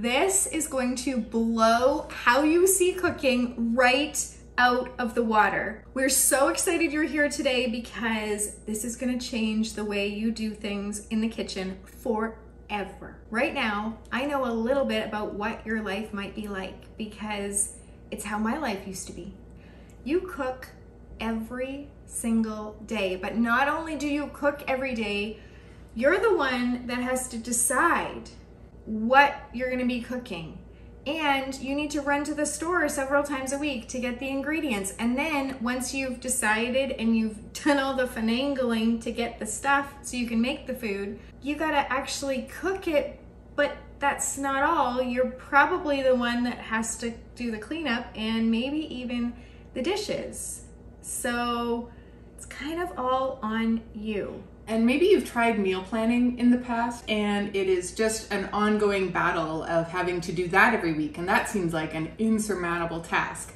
This is going to blow how you see cooking right out of the water. We're so excited you're here today because this is gonna change the way you do things in the kitchen forever. Right now, I know a little bit about what your life might be like because it's how my life used to be. You cook every single day, but not only do you cook every day, you're the one that has to decide what you're gonna be cooking. And you need to run to the store several times a week to get the ingredients. And then once you've decided and you've done all the finagling to get the stuff so you can make the food, you gotta actually cook it. But that's not all. You're probably the one that has to do the cleanup and maybe even the dishes. So it's kind of all on you. And maybe you've tried meal planning in the past and it is just an ongoing battle of having to do that every week. And that seems like an insurmountable task.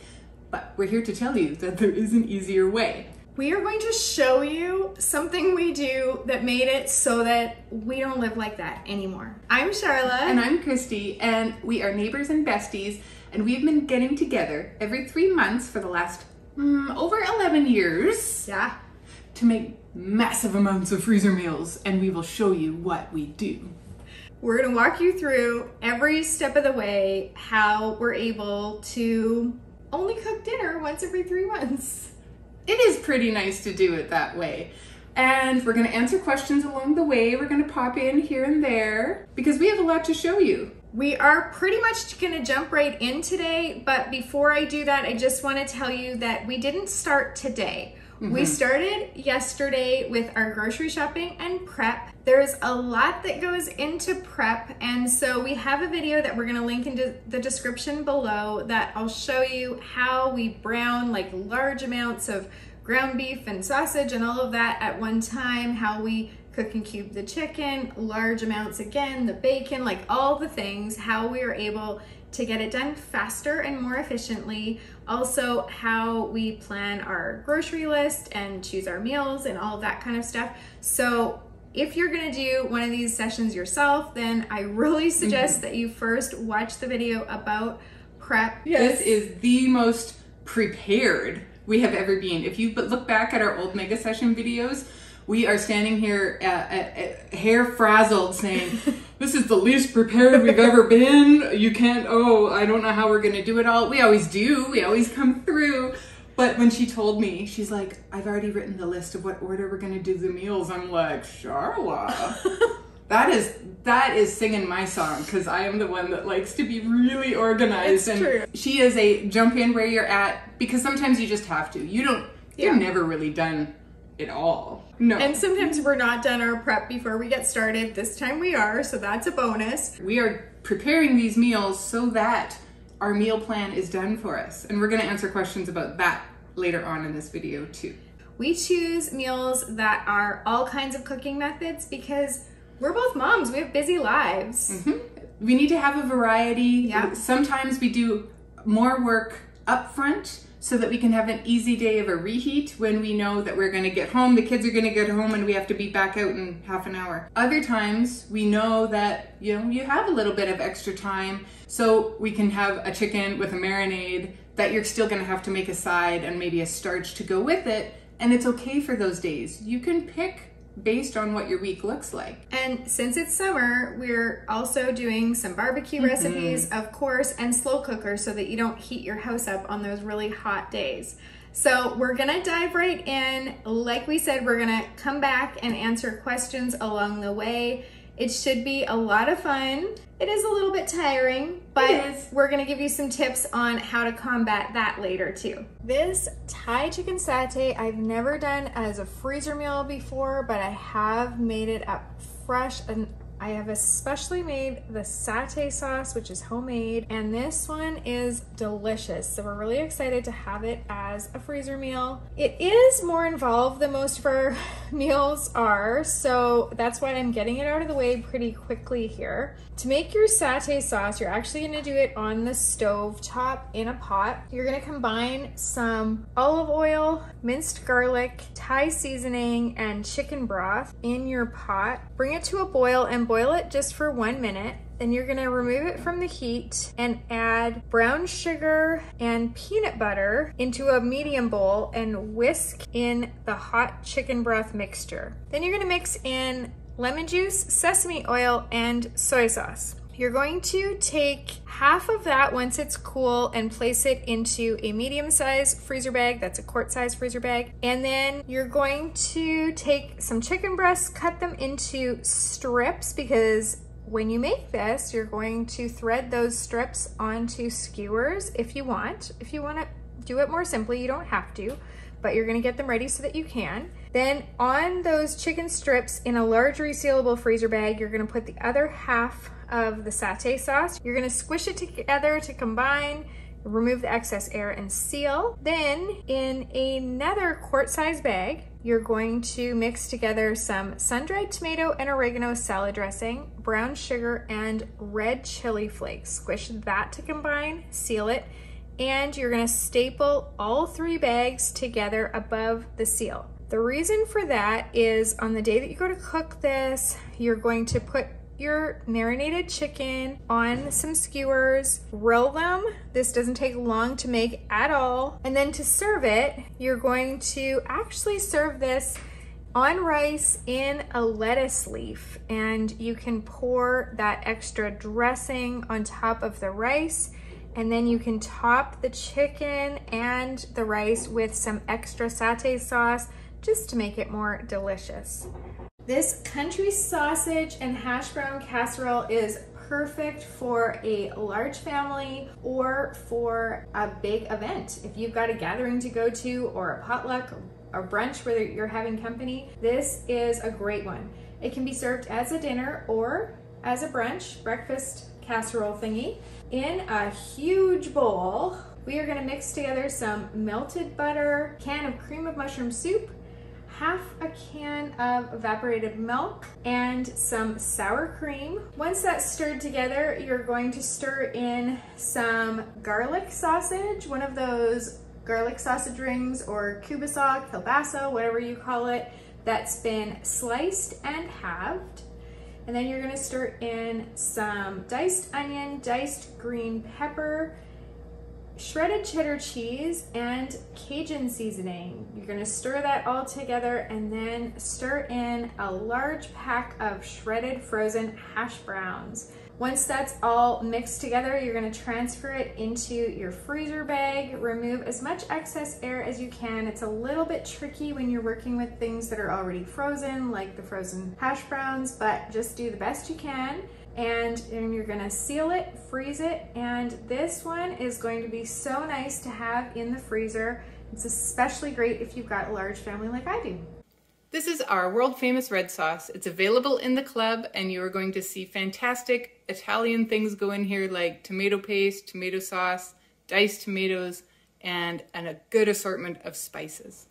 But we're here to tell you that there is an easier way. We are going to show you something we do that made it so that we don't live like that anymore. I'm Charla. And I'm Christy, and we are neighbors and besties, and we've been getting together every three months for the last mm, over 11 years. Yeah. To make massive amounts of freezer meals, and we will show you what we do. We're gonna walk you through every step of the way how we're able to only cook dinner once every three months. It is pretty nice to do it that way. And we're gonna answer questions along the way. We're gonna pop in here and there because we have a lot to show you. We are pretty much going to jump right in today, but before I do that, I just want to tell you that we didn't start today. Mm-hmm. We started yesterday with our grocery shopping and prep. There's a lot that goes into prep, and so we have a video that we're going to link into the description below that I'll show you how we brown like large amounts of ground beef and sausage and all of that at one time, how we cook and cube the chicken, large amounts again, the bacon, like all the things, how we are able to get it done faster and more efficiently. Also, how we plan our grocery list and choose our meals and all of that kind of stuff. So, if you're gonna do one of these sessions yourself, then I really suggest mm-hmm. that you first watch the video about prep. Yes. This is the most prepared we have ever been. If you look back at our old mega session videos, we are standing here, uh, uh, hair frazzled, saying, This is the least prepared we've ever been. You can't, oh, I don't know how we're going to do it all. We always do, we always come through. But when she told me, she's like, I've already written the list of what order we're going to do the meals. I'm like, Charla. that is that is singing my song because I am the one that likes to be really organized. It's and true. she is a jump in where you're at because sometimes you just have to. You don't. Yeah. You're never really done it all. No. And sometimes we're not done our prep before we get started. This time we are, so that's a bonus. We are preparing these meals so that our meal plan is done for us. And we're going to answer questions about that later on in this video too. We choose meals that are all kinds of cooking methods because we're both moms. We have busy lives. Mm-hmm. We need to have a variety. Yeah. Sometimes we do more work up front so that we can have an easy day of a reheat when we know that we're going to get home, the kids are going to get home, and we have to be back out in half an hour. Other times, we know that you know you have a little bit of extra time, so we can have a chicken with a marinade that you're still going to have to make a side and maybe a starch to go with it, and it's okay for those days. You can pick based on what your week looks like. And since it's summer, we're also doing some barbecue mm-hmm. recipes, of course, and slow cookers so that you don't heat your house up on those really hot days. So we're gonna dive right in. Like we said, we're gonna come back and answer questions along the way. It should be a lot of fun. It is a little bit tiring, but we're gonna give you some tips on how to combat that later too. This Thai chicken satay I've never done as a freezer meal before, but I have made it up fresh and I have especially made the satay sauce, which is homemade, and this one is delicious. So we're really excited to have it as a freezer meal. It is more involved than most of our meals are, so that's why I'm getting it out of the way pretty quickly here. To make your satay sauce, you're actually gonna do it on the stove top in a pot. You're gonna combine some olive oil, minced garlic, Thai seasoning, and chicken broth in your pot. Bring it to a boil and boil it just for one minute. Then you're gonna remove it from the heat and add brown sugar and peanut butter into a medium bowl and whisk in the hot chicken broth mixture. Then you're gonna mix in lemon juice, sesame oil, and soy sauce. You're going to take half of that once it's cool and place it into a medium size freezer bag. That's a quart size freezer bag. And then you're going to take some chicken breasts, cut them into strips because when you make this, you're going to thread those strips onto skewers if you want. If you want to do it more simply, you don't have to, but you're gonna get them ready so that you can. Then on those chicken strips in a large resealable freezer bag, you're gonna put the other half of the satay sauce. You're gonna squish it together to combine, remove the excess air and seal. Then in another quart size bag, you're going to mix together some sun-dried tomato and oregano salad dressing, brown sugar, and red chili flakes. Squish that to combine, seal it, and you're gonna staple all three bags together above the seal. The reason for that is on the day that you go to cook this, you're going to put your marinated chicken on some skewers, roll them. This doesn't take long to make at all. And then to serve it, you're going to actually serve this on rice in a lettuce leaf. And you can pour that extra dressing on top of the rice and then you can top the chicken and the rice with some extra satay sauce just to make it more delicious. This country sausage and hash brown casserole is perfect for a large family or for a big event. If you've got a gathering to go to or a potluck or brunch where you're having company, this is a great one. It can be served as a dinner or as a brunch, breakfast casserole thingy. In a huge bowl, we are gonna mix together some melted butter, can of cream of mushroom soup, half a can of evaporated milk and some sour cream. Once that's stirred together, you're going to stir in some garlic sausage, one of those garlic sausage rings or kubasa, kielbasa, whatever you call it, that's been sliced and halved. And then you're gonna stir in some diced onion, diced green pepper, shredded cheddar cheese and Cajun seasoning. You're gonna stir that all together and then stir in a large pack of shredded frozen hash browns. Once that's all mixed together, you're gonna transfer it into your freezer bag, remove as much excess air as you can. It's a little bit tricky when you're working with things that are already frozen, like the frozen hash browns, but just do the best you can and, and you're gonna seal it, freeze it, and this one is going to be so nice to have in the freezer. It's especially great if you've got a large family like I do. This is our world famous red sauce. It's available in the club and you are going to see fantastic Italian things go in here like tomato paste, tomato sauce, diced tomatoes, and, and a good assortment of spices.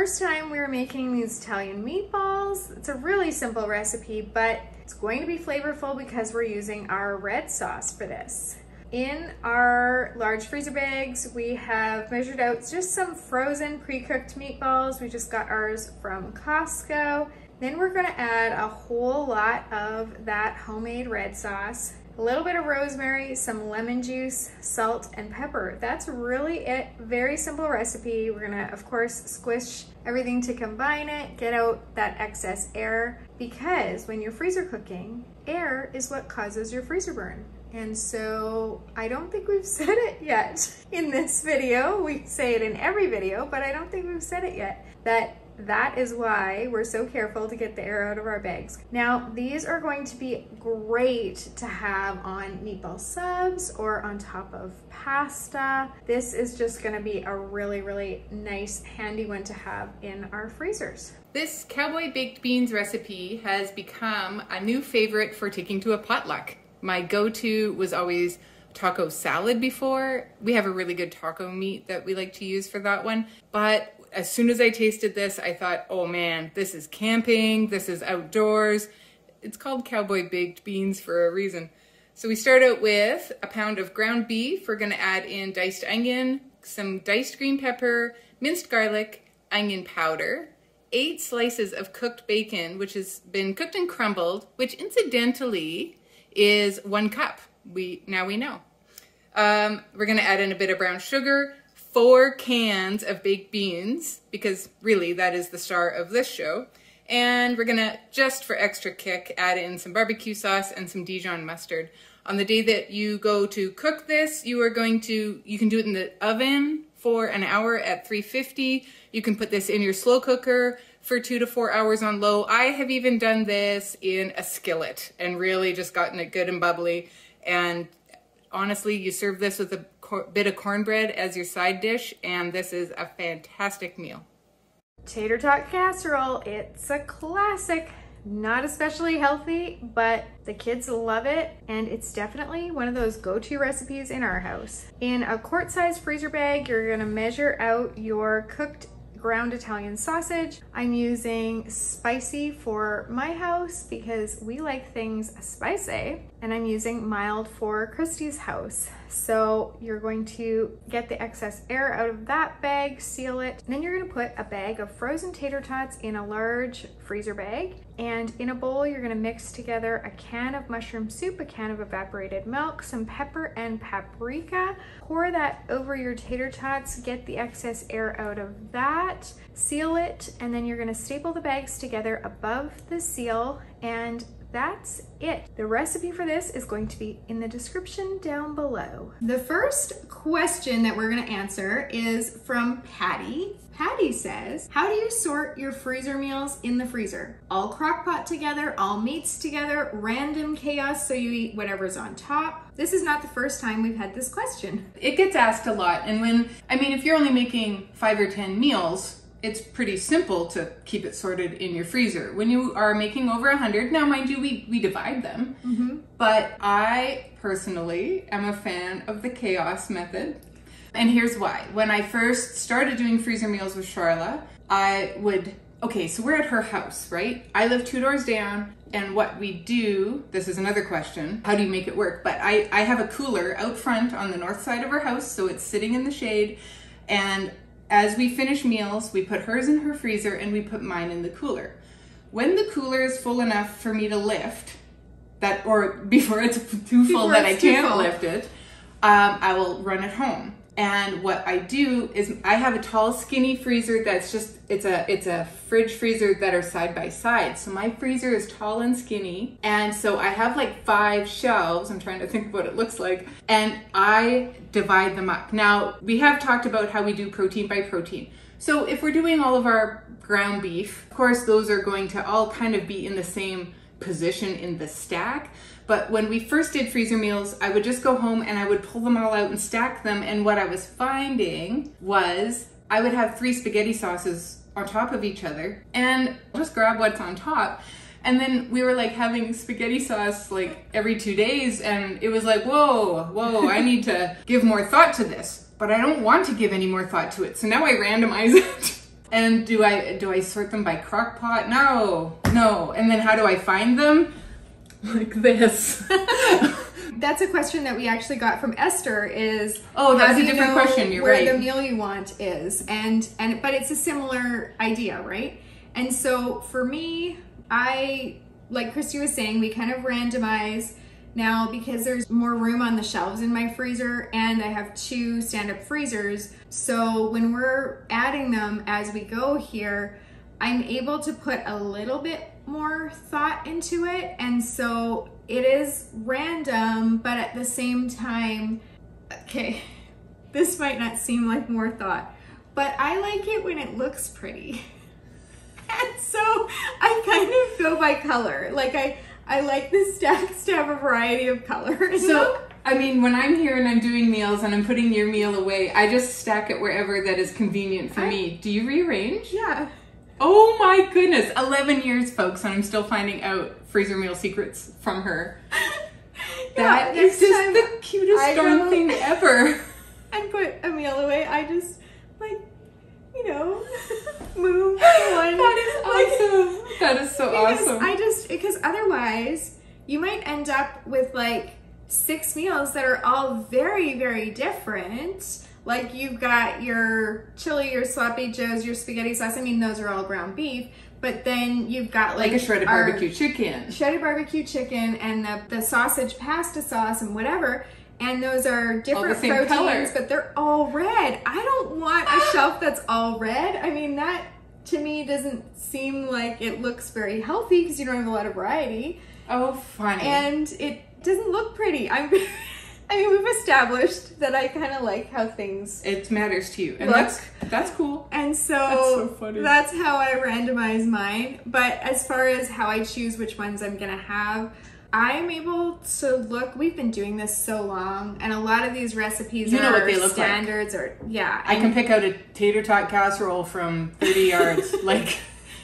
First time we are making these Italian meatballs. It's a really simple recipe, but it's going to be flavorful because we're using our red sauce for this. In our large freezer bags, we have measured out just some frozen pre-cooked meatballs. We just got ours from Costco. Then we're gonna add a whole lot of that homemade red sauce, a little bit of rosemary, some lemon juice, salt, and pepper. That's really it. Very simple recipe. We're gonna, of course, squish everything to combine it, get out that excess air, because when you're freezer cooking, air is what causes your freezer burn. And so I don't think we've said it yet in this video. We say it in every video, but I don't think we've said it yet, that that is why we're so careful to get the air out of our bags. Now, these are going to be great to have on meatball subs or on top of pasta. This is just gonna be a really, really nice, handy one to have in our freezers. This cowboy baked beans recipe has become a new favorite for taking to a potluck. My go-to was always taco salad before. We have a really good taco meat that we like to use for that one, but as soon as I tasted this, I thought, oh man, this is camping, this is outdoors. It's called cowboy baked beans for a reason. So we start out with a pound of ground beef. We're gonna add in diced onion, some diced green pepper, minced garlic, onion powder, eight slices of cooked bacon, which has been cooked and crumbled, which incidentally is one cup. We Now we know. Um, we're gonna add in a bit of brown sugar, four cans of baked beans, because really that is the star of this show. And we're gonna, just for extra kick, add in some barbecue sauce and some Dijon mustard. On the day that you go to cook this, you are going to, you can do it in the oven for an hour at 350. You can put this in your slow cooker for two to four hours on low. I have even done this in a skillet and really just gotten it good and bubbly. And honestly, you serve this with a bit of cornbread as your side dish, and this is a fantastic meal. Tater tot casserole, it's a classic. Not especially healthy, but the kids love it, and it's definitely one of those go-to recipes in our house. In a quart-sized freezer bag, you're gonna measure out your cooked ground Italian sausage. I'm using spicy for my house because we like things spicy and I'm using mild for Christy's house. So you're going to get the excess air out of that bag, seal it, then you're gonna put a bag of frozen tater tots in a large freezer bag. And in a bowl, you're gonna mix together a can of mushroom soup, a can of evaporated milk, some pepper and paprika. Pour that over your tater tots, get the excess air out of that, seal it, and then you're gonna staple the bags together above the seal and that's it. The recipe for this is going to be in the description down below. The first question that we're gonna answer is from Patty. Patty says, how do you sort your freezer meals in the freezer? All crock pot together, all meats together, random chaos so you eat whatever's on top? This is not the first time we've had this question. It gets asked a lot and when, I mean, if you're only making five or 10 meals, it's pretty simple to keep it sorted in your freezer. When you are making over a 100, now mind you, we, we divide them, mm-hmm. but I personally am a fan of the chaos method. And here's why. When I first started doing freezer meals with Charla, I would, okay, so we're at her house, right? I live two doors down. And what we do, this is another question, how do you make it work? But I, I have a cooler out front on the north side of our house, so it's sitting in the shade. And as we finish meals, we put hers in her freezer and we put mine in the cooler. When the cooler is full enough for me to lift, that or before it's too full before that I can't lift it, um, I will run it home. And what I do is I have a tall skinny freezer that's just it's a it's a fridge freezer that are side by side. So my freezer is tall and skinny. And so I have like five shelves. I'm trying to think of what it looks like. And I divide them up. Now, we have talked about how we do protein by protein. So if we're doing all of our ground beef, of course those are going to all kind of be in the same position in the stack. But when we first did freezer meals, I would just go home and I would pull them all out and stack them. And what I was finding was I would have three spaghetti sauces on top of each other and just grab what's on top. And then we were like having spaghetti sauce like every two days, and it was like, whoa, whoa, I need to give more thought to this. But I don't want to give any more thought to it. So now I randomize it. And do I do I sort them by crock pot? No, no. And then how do I find them? Like this. That's a question that we actually got from Esther. Is oh, that's a different question. You're where right. the meal you want is, and and but it's a similar idea, right? And so for me, I like Christy was saying, we kind of randomize now, because there's more room on the shelves in my freezer and I have two stand-up freezers, so when we're adding them as we go here, I'm able to put a little bit more thought into it. And so it is random, but at the same time, okay, this might not seem like more thought, but I like it when it looks pretty. and so I kind of go by color. Like I, I like the stacks to have a variety of colors. So, I mean, when I'm here and I'm doing meals and I'm putting your meal away, I just stack it wherever that is convenient for I, me. Do you rearrange? Yeah. Oh my goodness. 11 years, folks, and I'm still finding out freezer meal secrets from her. That yeah, is just the cutest darn thing ever. And put a meal away. I just like you know, move one. That is awesome. that is so awesome. I just because otherwise you might end up with like six meals that are all very very different. Like you've got your chili, your sloppy joes, your spaghetti sauce. I mean, those are all ground beef. But then you've got like, like a shredded barbecue chicken. shredded barbecue chicken and the, the sausage pasta sauce and whatever. And those are different proteins, color. but they're all red. I don't want a ah! shelf that's all red. I mean, that to me doesn't seem like it looks very healthy because you don't have a lot of variety. Oh, funny. And it doesn't look pretty. I'm, I mean, we've established that I kind of like how things it matters to you, and Look. that's that's cool. and so, That's so funny. that's how I randomize mine. But as far as how I choose which ones I'm gonna have, I'm able to look. We've been doing this so long, and a lot of these recipes You are know what they look like. standards. Or yeah, I can pick out a tater tot casserole from 30 yards. like,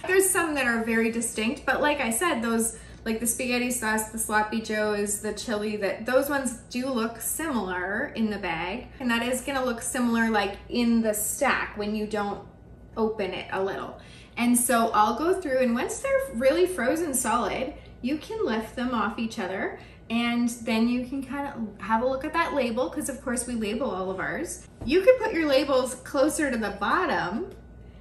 There's some that are very distinct, but like I said, those like the spaghetti sauce, the sloppy joes, the chili, that those ones do look similar in the bag, and that is gonna look similar like in the stack when you don't open it a little. And so I'll go through, and once they're really frozen solid, you can lift them off each other. And then you can kind of have a look at that label because, of course, we label all of ours. You can put your labels closer to the bottom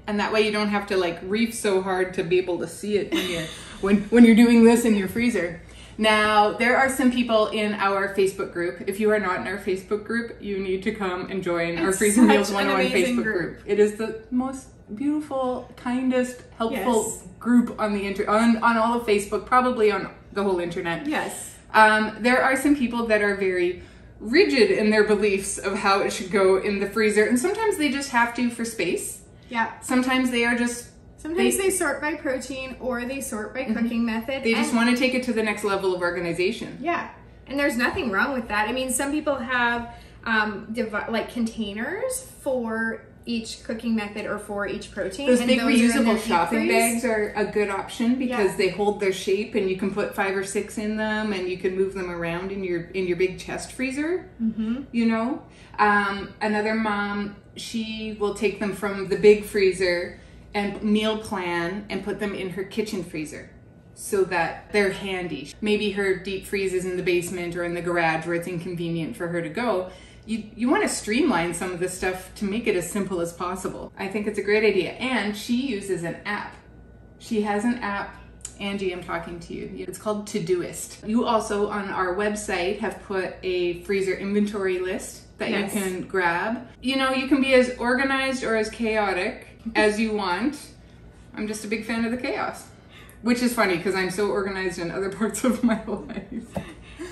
and that way you don't have to like reef so hard to be able to see it when you're when you're doing this in your freezer. Now, there are some people in our Facebook group. If you are not in our Facebook group, you need to come and join our It's Freezer such Meals an 101 amazing Facebook group. group. It is the most beautiful, kindest, helpful Yes. group on the inter on, on all of Facebook, probably on the whole internet. Yes. Um, there are some people that are very rigid in their beliefs of how it should go in the freezer, and sometimes they just have to for space. Yeah. Sometimes they are just Sometimes They- they, sort by protein or they sort by cooking method. they just want to take it to the next level of organization. Yeah. And there's nothing wrong with that. I mean, some people have um, divi- like containers for each cooking method or for each protein. Those and big those are in their reusable shopping bags are a good option because Yeah. they hold their shape and you can put five or six in them and you can move them around in your in your big chest freezer. Mm-hmm. You know, um, another mom she will take them from the big freezer and meal plan and put them in her kitchen freezer so that they're handy. Maybe her deep freeze is in the basement or in the garage where it's inconvenient for her to go. You, you want to streamline some of this stuff to make it as simple as possible. I think it's a great idea. And she uses an app. She has an app. Angie, I'm talking to you. It's called Todoist. You also, on our website, have put a freezer inventory list that you can grab. You know, you can be as organized or as chaotic as you want. I'm just a big fan of the chaos. Which is funny because I'm so organized in other parts of my life.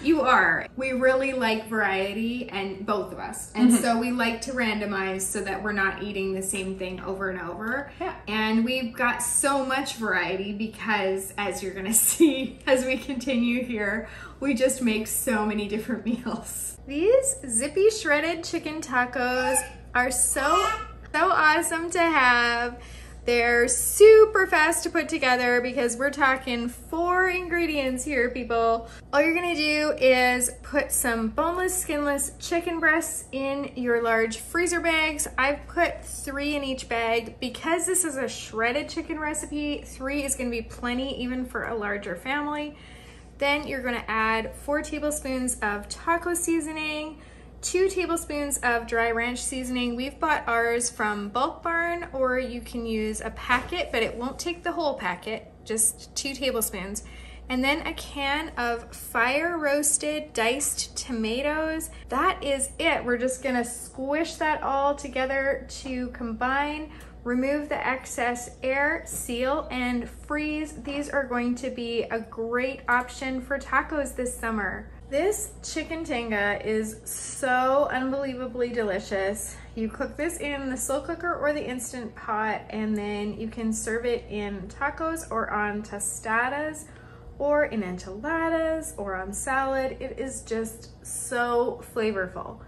You are. We really like variety, and both of us. And Mm-hmm. so we like to randomize so that we're not eating the same thing over and over. Yeah. And we've got so much variety because, as you're going to see as we continue here, we just make so many different meals. These zippy shredded chicken tacos are so, so awesome to have. They're super fast to put together because we're talking four ingredients here, people. All you're gonna do is put some boneless, skinless chicken breasts in your large freezer bags. I've put three in each bag. Because this is a shredded chicken recipe, three is gonna be plenty even for a larger family. Then you're gonna add four tablespoons of taco seasoning, two tablespoons of dry ranch seasoning. We've bought ours from Bulk Barn, or you can use a packet, but it won't take the whole packet, just two tablespoons. And then a can of fire roasted diced tomatoes. That is it. We're just gonna squish that all together to combine remove the excess air, seal, and freeze. These are going to be a great option for tacos this summer. This chicken tinga is so unbelievably delicious. You cook this in the slow cooker or the instant pot, and then you can serve it in tacos or on tostadas or in enchiladas or on salad. It is just so flavorful.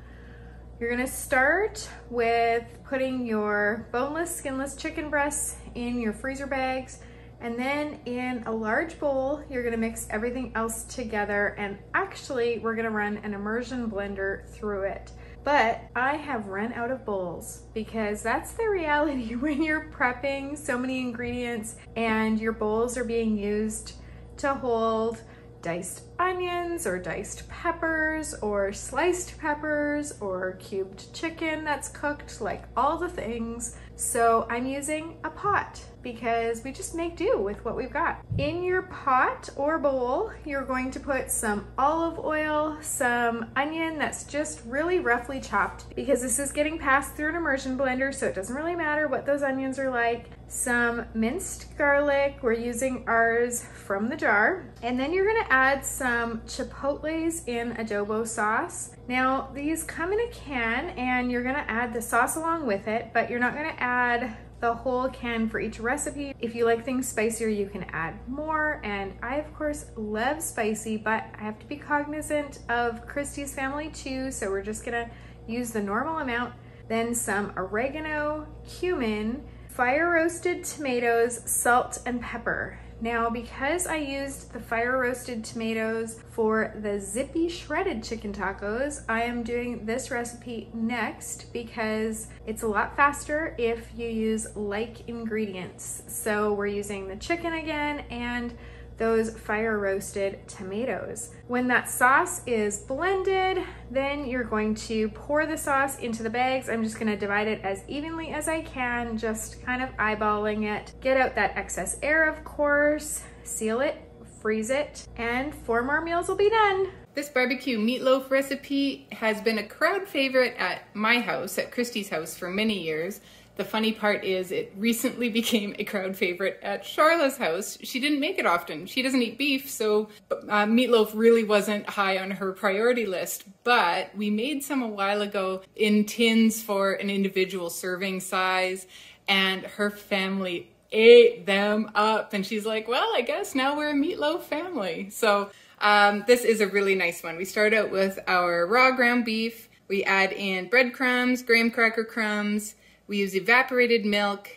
You're gonna start with putting your boneless, skinless chicken breasts in your freezer bags. And then in a large bowl, you're gonna mix everything else together. And actually, we're gonna run an immersion blender through it. But I have run out of bowls because that's the reality when you're prepping so many ingredients and your bowls are being used to hold diced onions or diced peppers or sliced peppers or cubed chicken that's cooked, like all the things. So I'm using a pot because we just make do with what we've got. In your pot or bowl, you're going to put some olive oil, some onion that's just really roughly chopped because this is getting passed through an immersion blender, so it doesn't really matter what those onions are like. Some minced garlic, we're using ours from the jar. And then you're gonna add some chipotles in adobo sauce. Now, these come in a can and you're gonna add the sauce along with it, but you're not gonna add the whole can for each recipe. If you like things spicier, you can add more. And I, of course, love spicy, but I have to be cognizant of Christy's family too. So we're just gonna use the normal amount. Then some oregano, cumin, fire roasted tomatoes, salt, and pepper. Now, because I used the fire roasted tomatoes for the zippy shredded chicken tacos, I am doing this recipe next because it's a lot faster if you use like ingredients. So we're using the chicken again and those fire roasted tomatoes. When that sauce is blended, then you're going to pour the sauce into the bags. I'm just gonna divide it as evenly as I can, just kind of eyeballing it. Get out that excess air, of course, seal it, freeze it, and four more meals will be done. This barbecue meatloaf recipe has been a crowd favorite at my house, at Christy's house, for many years. The funny part is it recently became a crowd favorite at Charla's house. She didn't make it often. She doesn't eat beef, so uh, meatloaf really wasn't high on her priority list. But we made some a while ago in tins for an individual serving size, and her family ate them up. And she's like, well, I guess now we're a meatloaf family. So um, this is a really nice one. We start out with our raw ground beef. We add in breadcrumbs, graham cracker crumbs, we use evaporated milk,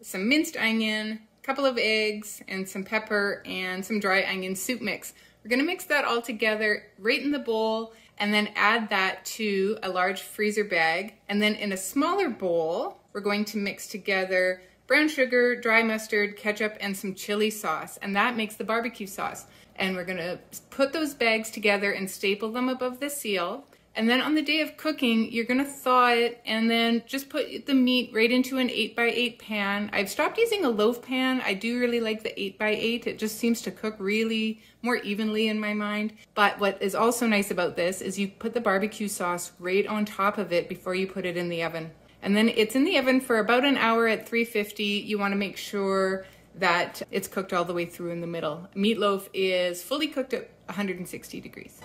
some minced onion, a couple of eggs, and some pepper and some dry onion soup mix. We're gonna mix that all together right in the bowl and then add that to a large freezer bag. And then in a smaller bowl, we're going to mix together brown sugar, dry mustard, ketchup, and some chili sauce. And that makes the barbecue sauce. And we're gonna put those bags together and staple them above the seal. And then on the day of cooking, you're gonna thaw it and then just put the meat right into an 8 by 8 pan. I've stopped using a loaf pan. I do really like the 8 by 8 It just seems to cook really more evenly in my mind. But what is also nice about this is you put the barbecue sauce right on top of it before you put it in the oven. And then it's in the oven for about an hour at 350. You wanna make sure that it's cooked all the way through in the middle. Meatloaf is fully cooked at 160 degrees.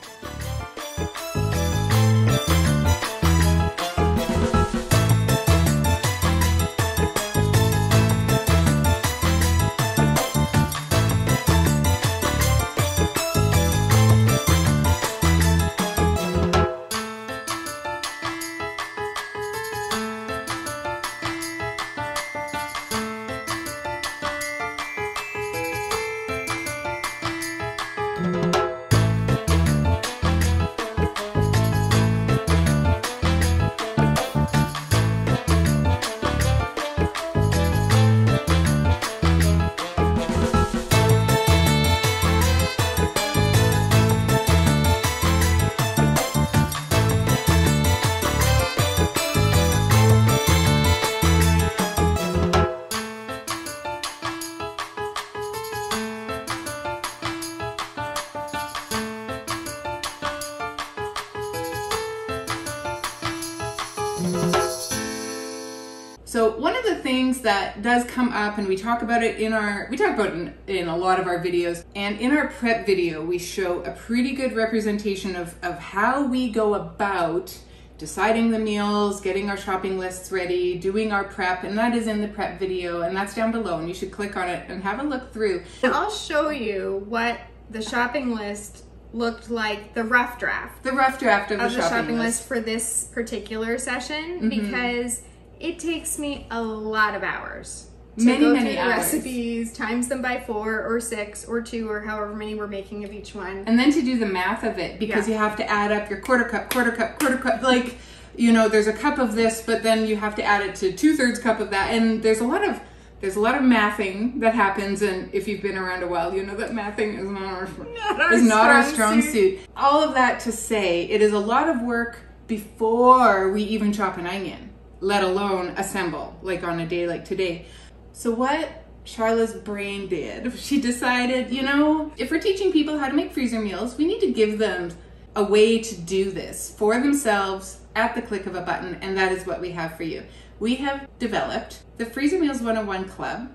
Things that does come up, and we talk about it in our, we talk about it in, in, a lot of our videos, and in our prep video, we show a pretty good representation of, of how we go about deciding the meals, getting our shopping lists ready, doing our prep, and that is in the prep video, and that's down below, and you should click on it and have a look through. And I'll show you what the shopping list looked like the rough draft. The rough draft of, of the, shopping, shopping list. list for this particular session mm-hmm. because it takes me a lot of hours to many, go many through hours. recipes, times them by four or six or two or however many we're making of each one. And then to do the math of it because yeah. you have to add up your quarter cup, quarter cup, quarter cup. Like, you know, there's a cup of this, but then you have to add it to two thirds cup of that. And there's a lot of there's a lot of mathing that happens, and if you've been around a while, you know that mathing is not our, Not our is not our strong strong suit. All of that to say, it is a lot of work before we even chop an onion, let alone assemble, like on a day like today. So what Charla's brain did, she decided, you know, if we're teaching people how to make freezer meals, we need to give them a way to do this for themselves at the click of a button, and that is what we have for you. We have developed the Freezer Meals 101 Club,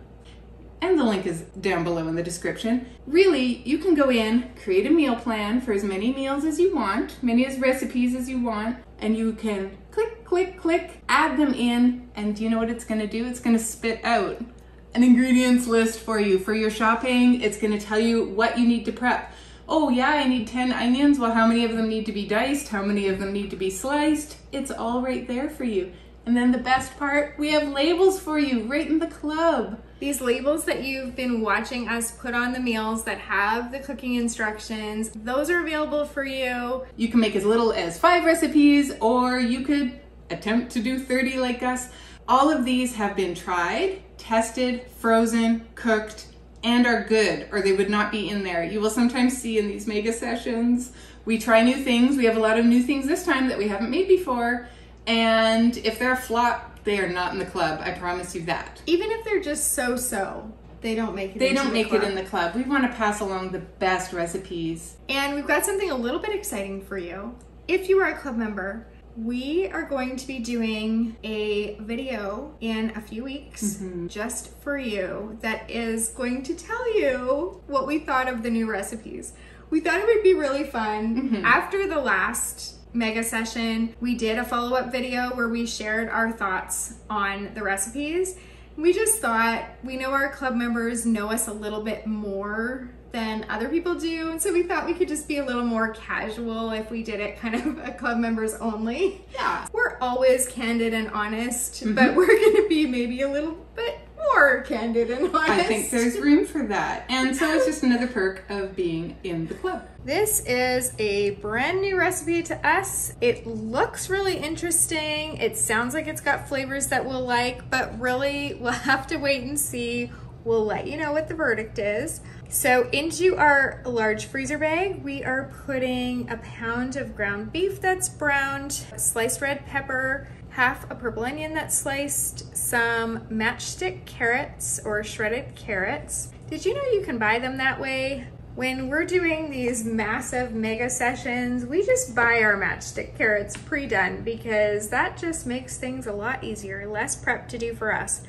and the link is down below in the description. Really, you can go in, create a meal plan for as many meals as you want, many as recipes as you want, and you can click, click, click, add them in, and do you know what it's gonna do? It's gonna spit out an ingredients list for you for your shopping. It's gonna tell you what you need to prep. Oh, yeah, I need 10 onions. Well, how many of them need to be diced? How many of them need to be sliced? It's all right there for you. And then the best part, we have labels for you right in the club. These labels that you've been watching us put on the meals that have the cooking instructions, those are available for you. You can make as little as five recipes, or you could attempt to do 30 like us. All of these have been tried, tested, frozen, cooked, and are good, or they would not be in there. You will sometimes see in these mega sessions, we try new things. We have a lot of new things this time that we haven't made before. And if they're a flop, they are not in the club. I promise you that. Even if they're just so-so, they don't make it They don't the make club. it in the club. We want to pass along the best recipes. And we've got something a little bit exciting for you. If you are a club member, we are going to be doing a video in a few weeks mm-hmm. just for you that is going to tell you what we thought of the new recipes. We thought it would be really fun. Mm-hmm. After the last mega session, we did a follow up video where we shared our thoughts on the recipes. We just thought we know our club members know us a little bit more than other people do. And so we thought we could just be a little more casual if we did it kind of a club members only. Yeah. We're always candid and honest, but mm-hmm. we're going to be maybe a little bit more candid and honest. I think there's room for that. And so it's just another perk of being in the club. This is a brand new recipe to us. It looks really interesting. It sounds like it's got flavors that we'll like, but really we'll have to wait and see. We'll let you know what the verdict is. So into our large freezer bag, we are putting a pound of ground beef that's browned, sliced red pepper, half a purple onion that's sliced, some matchstick carrots or shredded carrots. Did you know you can buy them that way? When we're doing these massive mega sessions, we just buy our matchstick carrots pre-done because that just makes things a lot easier, less prep to do for us.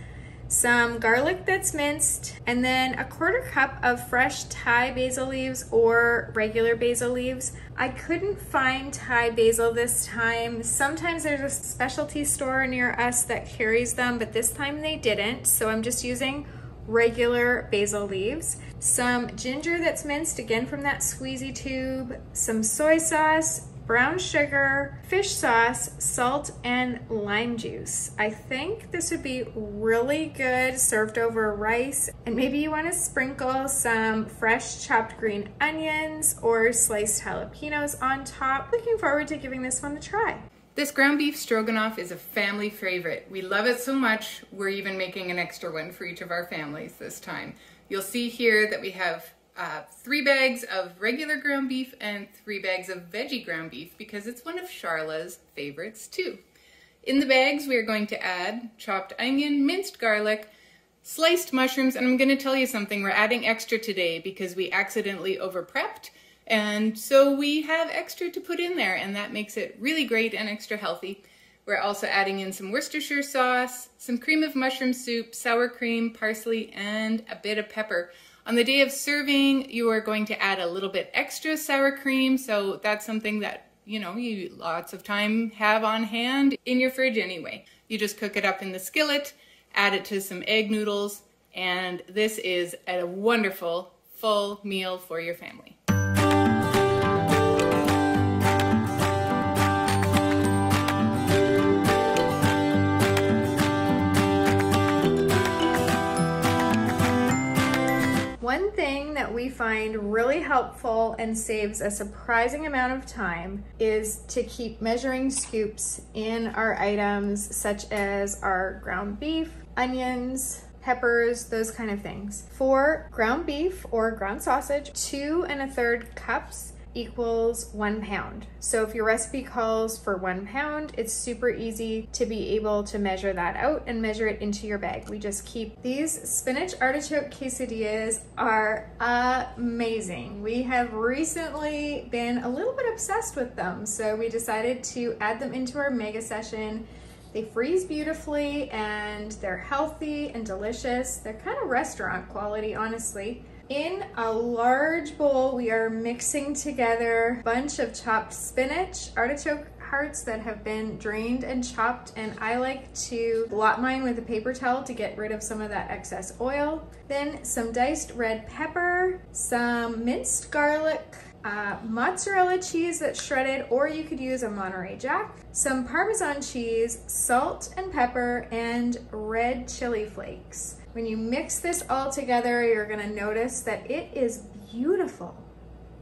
Some garlic that's minced, and then a quarter cup of fresh Thai basil leaves or regular basil leaves. I couldn't find Thai basil this time. Sometimes there's a specialty store near us that carries them, but this time they didn't. So I'm just using regular basil leaves, some ginger that's minced again from that squeezy tube, some soy sauce, brown sugar, fish sauce, salt, and lime juice. I think this would be really good served over rice. And maybe you want to sprinkle some fresh chopped green onions or sliced jalapenos on top. Looking forward to giving this one a try. This ground beef stroganoff is a family favorite. We love it so much, we're even making an extra one for each of our families this time. You'll see here that we have uh, three bags of regular ground beef and three bags of veggie ground beef because it's one of Charla's favorites too. In the bags, we are going to add chopped onion, minced garlic, sliced mushrooms, and I'm going to tell you something. We're adding extra today because we accidentally over prepped. And so we have extra to put in there, and that makes it really great and extra healthy. We're also adding in some Worcestershire sauce, some cream of mushroom soup, sour cream, parsley, and a bit of pepper. On the day of serving, you are going to add a little bit extra sour cream, so that's something that, you know, you lots of time have on hand in your fridge anyway. You just cook it up in the skillet, add it to some egg noodles, and this is a wonderful full meal for your family. One thing that we find really helpful and saves a surprising amount of time is to keep measuring scoops in our items such as our ground beef, onions, peppers, those kind of things. For ground beef or ground sausage, two and a third cups equals one pound. So if your recipe calls for one pound, it's super easy to be able to measure that out and measure it into your bag. We just keep these spinach artichoke quesadillas are amazing. We have recently been a little bit obsessed with them. So we decided to add them into our mega session. They freeze beautifully and they're healthy and delicious. They're kind of restaurant quality, honestly. In a large bowl, we are mixing together a bunch of chopped spinach, artichoke hearts that have been drained and chopped and I like to blot mine with a paper towel to get rid of some of that excess oil. Then some diced red pepper, some minced garlic, uh, mozzarella cheese that's shredded, or you could use a Monterey Jack, some Parmesan cheese, salt and pepper, and red chili flakes. When you mix this all together, you're gonna notice that it is beautiful.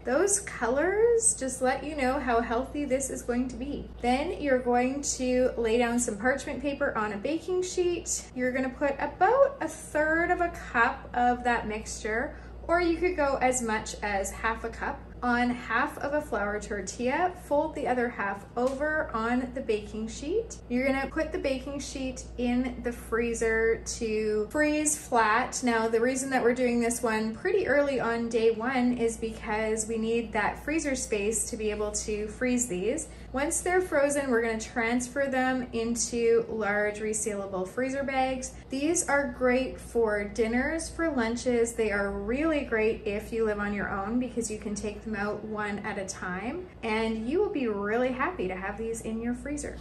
Those colors just let you know how healthy this is going to be. Then you're going to lay down some parchment paper on a baking sheet. You're gonna put about a third of a cup of that mixture, or you could go as much as half a cup on half of a flour tortilla, fold the other half over on the baking sheet. You're gonna put the baking sheet in the freezer to freeze flat. Now, the reason that we're doing this one pretty early on day one is because we need that freezer space to be able to freeze these. Once they're frozen, we're gonna transfer them into large resealable freezer bags. These are great for dinners, for lunches. They are really great if you live on your own because you can take them out one at a time and you will be really happy to have these in your freezer.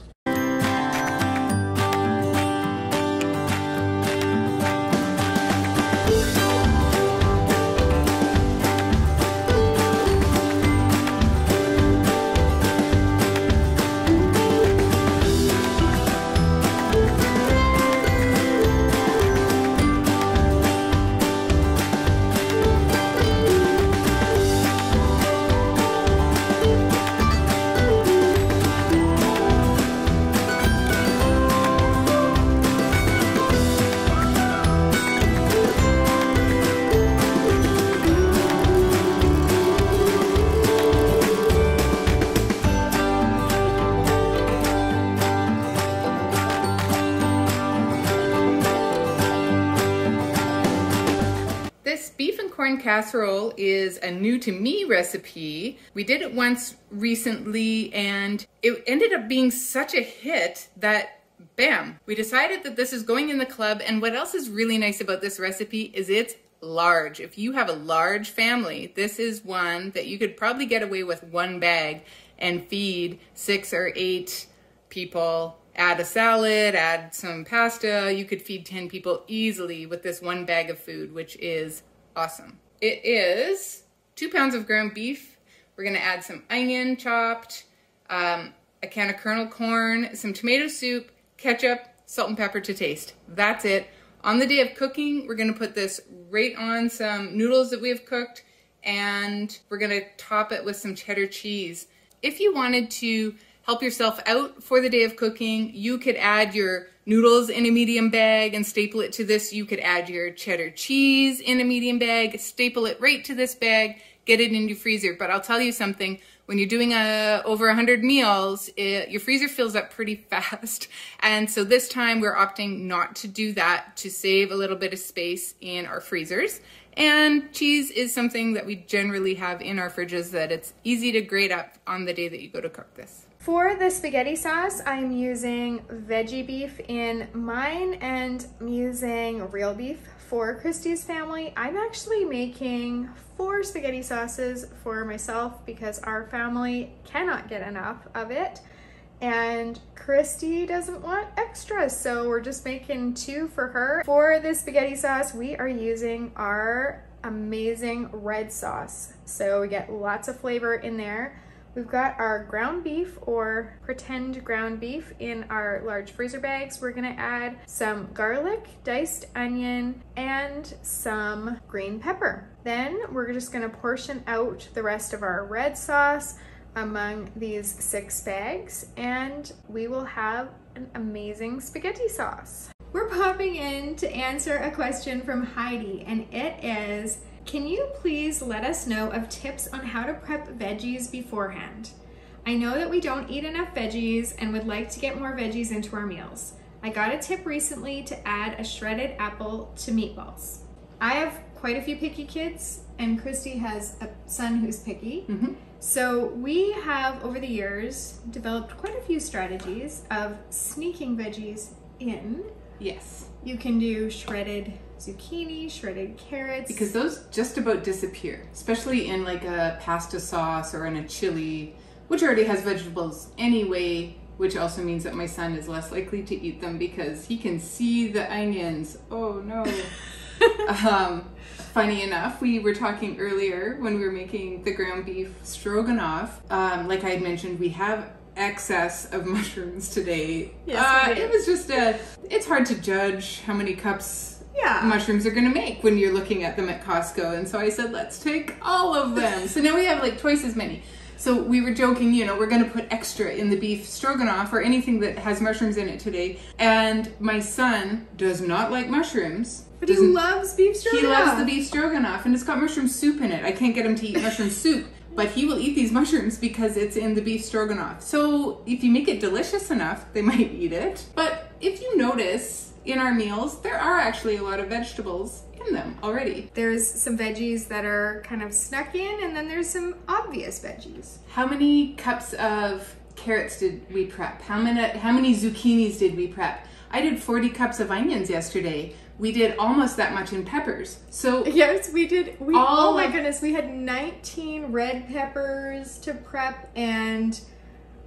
Casserole is a new to me recipe. We did it once recently and it ended up being such a hit that bam, we decided that this is going in the club. And what else is really nice about this recipe is it's large. If you have a large family, this is one that you could probably get away with one bag and feed six or eight people. Add a salad, add some pasta. You could feed 10 people easily with this one bag of food, which is awesome. It is two pounds of ground beef. We're gonna add some onion chopped, um, a can of kernel corn, some tomato soup, ketchup, salt and pepper to taste. That's it. On the day of cooking, we're gonna put this right on some noodles that we have cooked and we're gonna top it with some cheddar cheese. If you wanted to help yourself out for the day of cooking, you could add your noodles in a medium bag and staple it to this. You could add your cheddar cheese in a medium bag, staple it right to this bag, get it in your freezer. But I'll tell you something, when you're doing uh, a, over 100 meals, it, your freezer fills up pretty fast. And so this time we're opting not to do that to save a little bit of space in our freezers. And cheese is something that we generally have in our fridges that it's easy to grate up on the day that you go to cook this. For the spaghetti sauce, I'm using veggie beef in mine and I'm using real beef for Christy's family. I'm actually making four spaghetti sauces for myself because our family cannot get enough of it and Christy doesn't want extras, so we're just making two for her. For the spaghetti sauce, we are using our amazing red sauce. So we get lots of flavor in there. We've got our ground beef or pretend ground beef in our large freezer bags. We're gonna add some garlic, diced onion, and some green pepper. Then we're just gonna portion out the rest of our red sauce among these six bags and we will have an amazing spaghetti sauce. We're popping in to answer a question from Heidi and it is, can you please let us know of tips on how to prep veggies beforehand? I know that we don't eat enough veggies and would like to get more veggies into our meals. I got a tip recently to add a shredded apple to meatballs. I have quite a few picky kids and Christy has a son who's picky. Mm-hmm. So we have over the years developed quite a few strategies of sneaking veggies in. Yes. You can do shredded zucchini, shredded carrots. Because those just about disappear, especially in like a pasta sauce or in a chili, which already has vegetables anyway, which also means that my son is less likely to eat them because he can see the onions. Oh no. um, funny enough, we were talking earlier when we were making the ground beef stroganoff. Um, like I had mentioned, we have excess of mushrooms today. Yes, uh, it was just a. It's hard to judge how many cups yeah. mushrooms are going to make when you're looking at them at Costco. And so I said, let's take all of them. so now we have like twice as many. So we were joking, you know, we're going to put extra in the beef stroganoff or anything that has mushrooms in it today. And my son does not like mushrooms. but he loves beef stroganoff. he loves the beef stroganoff and it's got mushroom soup in it. I can't get him to eat mushroom soup, but he will eat these mushrooms because it's in the beef stroganoff. So if you make it delicious enough, they might eat it. But if you notice in our meals, there are actually a lot of vegetables in them already. There's some veggies that are kind of snuck in, and then there's some obvious veggies. How many cups of carrots did we prep? How many how many zucchinis did we prep? I did 40 cups of onions yesterday. We did almost that much in peppers. So Yes, we did. We, oh All oh my goodness, we had 19 red peppers to prep and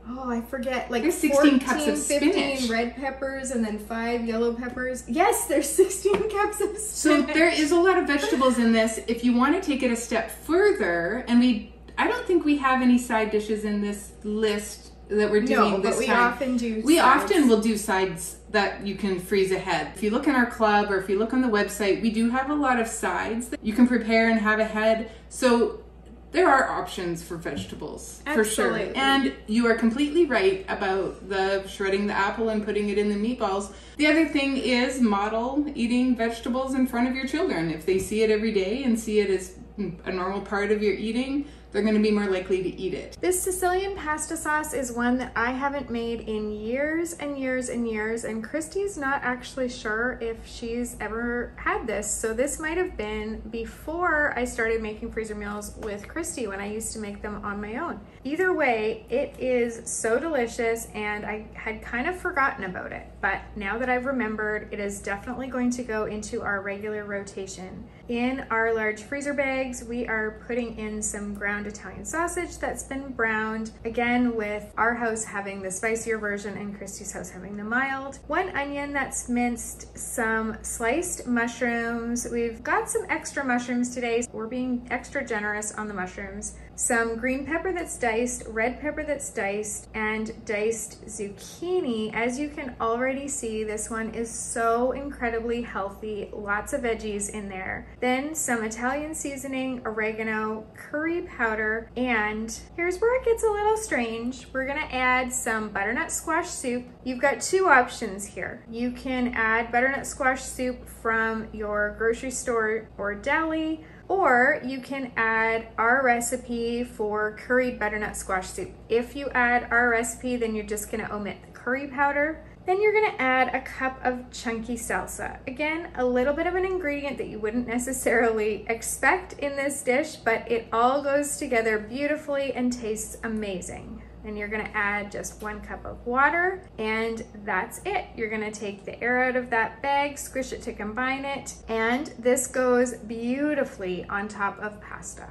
oh, I forget, like There's 16 cups of 15 spinach. red peppers and then five yellow peppers. Yes, there's 16 cups of spinach. So there is a lot of vegetables in this. If you want to take it a step further, and we, I don't think we have any side dishes in this list that we're doing no, this but we time. often do. we sides. often will do sides that you can freeze ahead. If you look in our club or if you look on the website, we do have a lot of sides that you can prepare and have ahead. So there are options for vegetables for sure. And you are completely right about the shredding the apple and putting it in the meatballs. The other thing is model eating vegetables in front of your children. If they see it every day and see it as a normal part of your eating, they're to be more likely to eat it. This Sicilian pasta sauce is one that I haven't made in years and years and years, and Christy's not actually sure if she's ever had this. So this might have been before I started making freezer meals with Christy when I used to make them on my own. Either way, it is so delicious, and I had kind of forgotten about it. But now that I've remembered, it is definitely going to go into our regular rotation. In our large freezer bags, we are putting in some ground Italian sausage that's been browned, again with our house having the spicier version and Christy's house having the mild. One onion that's minced, some sliced mushrooms. We've got some extra mushrooms today. so We're being extra generous on the mushrooms. Some green pepper that's diced, red pepper that's diced, and diced zucchini. As you can already see, this one is so incredibly healthy. Lots of veggies in there. Then some Italian seasoning, oregano, curry powder, and here's where it gets a little strange. We're gonna add some butternut squash soup. You've got two options here. You can add butternut squash soup from your grocery store or deli, or you can add our recipe for curried butternut squash soup. If you add our recipe, then you're just gonna omit the curry powder. Then you're gonna add a cup of chunky salsa. Again, a little bit of an ingredient that you wouldn't necessarily expect in this dish, but it all goes together beautifully and tastes amazing. And you're gonna add just one cup of water, and that's it. You're gonna take the air out of that bag, squish it to combine it, and this goes beautifully on top of pasta.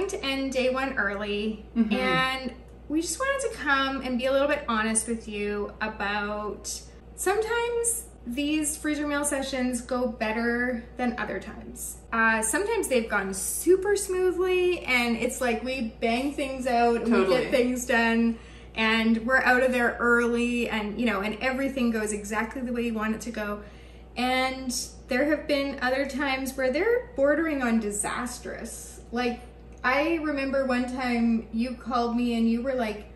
Having to end day one early, and we just wanted to come and be a little bit honest with you about sometimes these freezer meal sessions go better than other times. Uh, sometimes they've gone super smoothly, and it's like we bang things out and we get things done, and we're out of there early, and you know, and everything goes exactly the way you want it to go. And there have been other times where they're bordering on disastrous. Like, I remember one time you called me and you were like,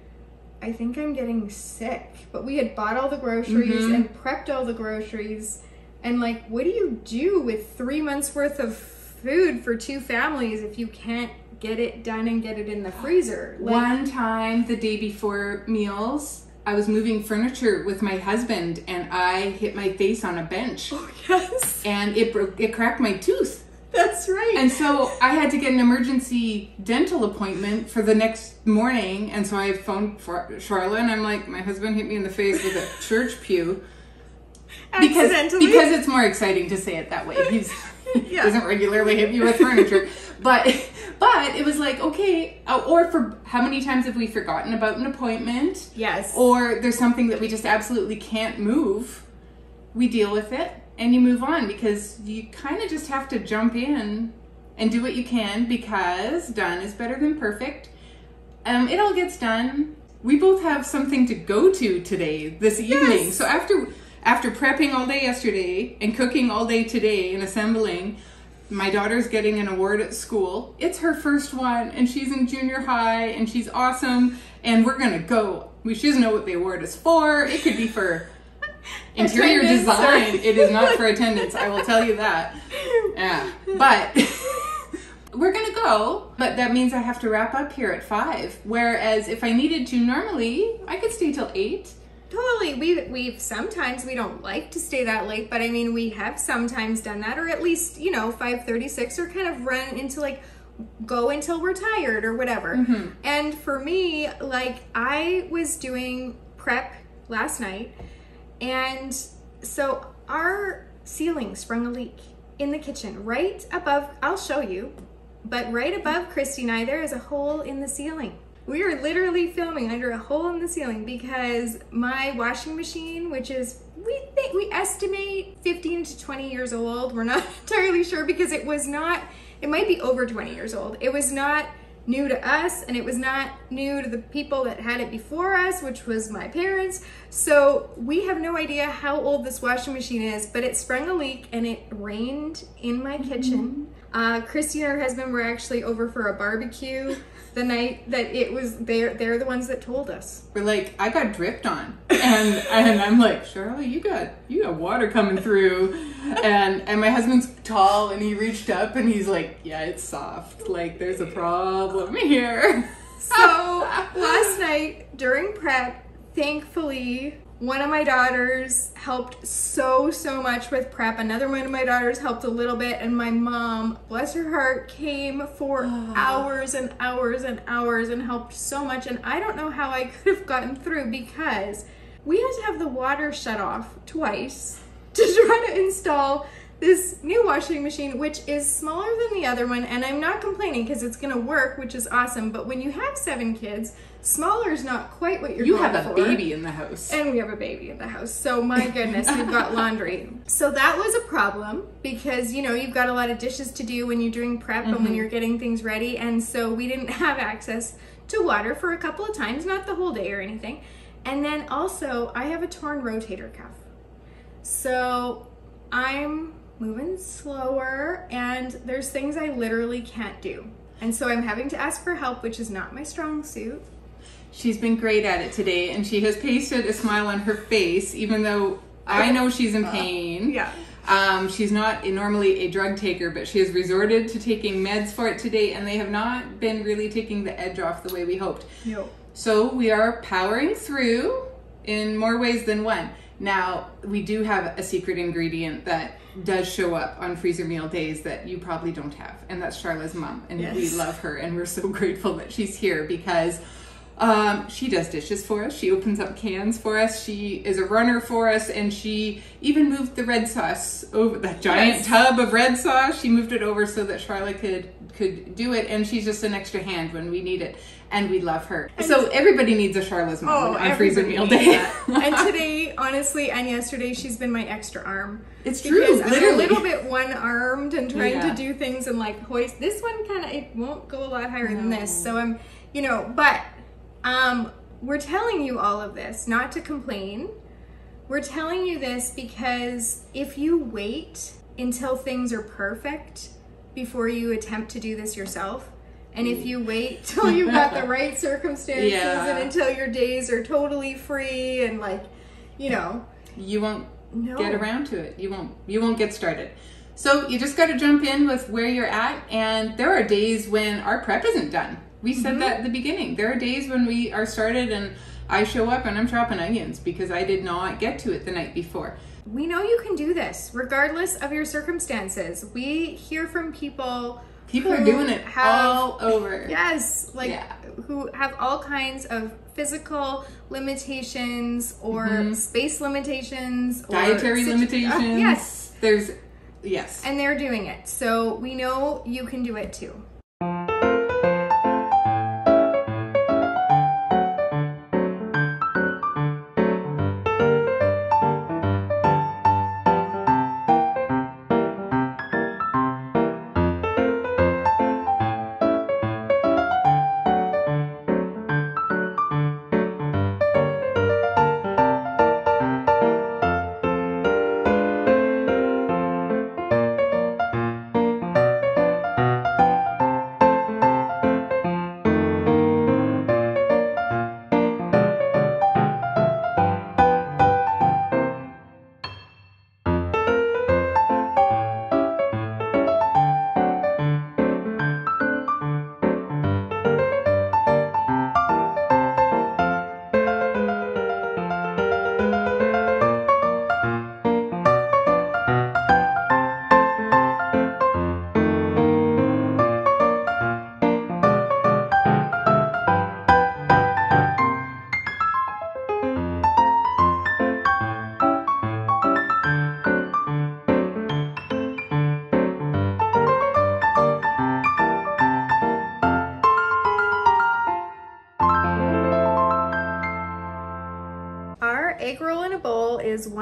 I think I'm getting sick. But we had bought all the groceries mm-hmm. and prepped all the groceries. And, like, what do you do with three months worth of food for two families if you can't get it done and get it in the freezer? Like, One time, the day before meals, I was moving furniture with my husband, and I hit my face on a bench, Oh, yes, and it broke. It cracked my tooth, that's right. and so I had to get an emergency dental appointment for the next morning. And so I phoned for Charla, and I'm like, my husband hit me in the face with a church pew because because it's more exciting to say it that way. He's he doesn't regularly hit me with furniture, but but it was like okay, uh, or for how many times have we forgotten about an appointment? yes. Or there's something that we just absolutely can't move. We deal with it and you move on because you kind of just have to jump in and do what you can because done is better than perfect. Um, it all gets done. We both have something to go to today, this evening. So after after prepping all day yesterday and cooking all day today and assembling, my daughter's getting an award at school. It's her first one, and she's in junior high, and she's awesome. And we're gonna go. We she doesn't know what the award is for. It could be for interior Attendance. design. It is not for attendance. I will tell you that. Yeah, but we're gonna go. But that means I have to wrap up here at five. Whereas if I needed to, normally I could stay till eight. Totally. We we've sometimes we don't like to stay that late, but I mean we have sometimes done that, or at least you know five thirty six, or kind of run into like go until we're tired or whatever. Mm-hmm. And for me, like I was doing prep last night, and so our ceiling sprung a leak in the kitchen right above. I'll show you, but right above Christy and I, there is a hole in the ceiling. We are literally filming under a hole in the ceiling because my washing machine, which is we think we estimate 15 to 20 years old. We're not entirely sure because it was not. It might be over 20 years old. It was not new to us and it was not new to the people that had it before us, which was my parents. So we have no idea how old this washing machine is, but it sprung a leak and it rained in my kitchen. Uh, Christy and her husband were actually over for a barbecue the night that it was. They're they're the ones that told us. We're like, I got dripped on, and and I'm like, Charla, you got you got water coming through, and and my husband's tall, and he reached up, and he's like, yeah, it's soft, like there's a problem here. So last night during prep, thankfully, one of my daughters helped so, so much with prep. Another one of my daughters helped a little bit. And my mom, bless her heart, came for ah. hours and hours and hours and helped so much. And I don't know how I could have gotten through because we had to have the water shut off twice to try to install this new washing machine, which is smaller than the other one, and I'm not complaining because it's gonna work, which is awesome. But when you have seven kids, smaller is not quite what you're You have a for. baby in the house. And we have a baby in the house. So my goodness, we've got laundry. So that was a problem because you know, you've got a lot of dishes to do when you're doing prep and when mm-hmm. you're getting things ready. And so we didn't have access to water for a couple of times, not the whole day or anything. And then also I have a torn rotator cuff. So I'm moving slower and there's things I literally can't do. And so I'm having to ask for help, which is not my strong suit. She's been great at it today, and she has pasted a smile on her face, even though I know she's in pain. Yeah. Um, she's not normally a drug taker, but she has resorted to taking meds for it today, and they have not been really taking the edge off the way we hoped. No. So we are powering through in more ways than one. Now, we do have a secret ingredient that does show up on freezer meal days that you probably don't have, and that's Charla's mom. And we love her, and we're so grateful that she's here because Um, she does dishes for us. She opens up cans for us. She is a runner for us, and she even moved the red sauce over that giant Yes. tub of red sauce. She moved it over so that Charla could could do it, and she's just an extra hand when we need it, and we love her. so everybody needs a Charla's mom on freezer meal day. and today, honestly, and yesterday, she's been my extra arm. It's true, Because I'm a little bit one-armed and trying Yeah. to do things and like hoist. This one kind of it won't go a lot higher than this, so I'm, you know. But um, we're telling you all of this not to complain. We're telling you this because if you wait until things are perfect before you attempt to do this yourself, and if you wait till you've got the right circumstances Yeah. and until your days are totally free and like, you know, you won't no. get around to it. You won't you won't get started. So you just got to jump in with where you're at and there are days when our prep isn't done. We said that at the beginning. There are days when we are started and I show up and I'm chopping onions because I did not get to it the night before. We know you can do this regardless of your circumstances. We hear from people People are doing it have all over. Yes, like Yeah. who have all kinds of physical limitations or space limitations or Mm-hmm. Dietary situ- limitations. Uh, yes. There's yes. And they're doing it. So we know you can do it too.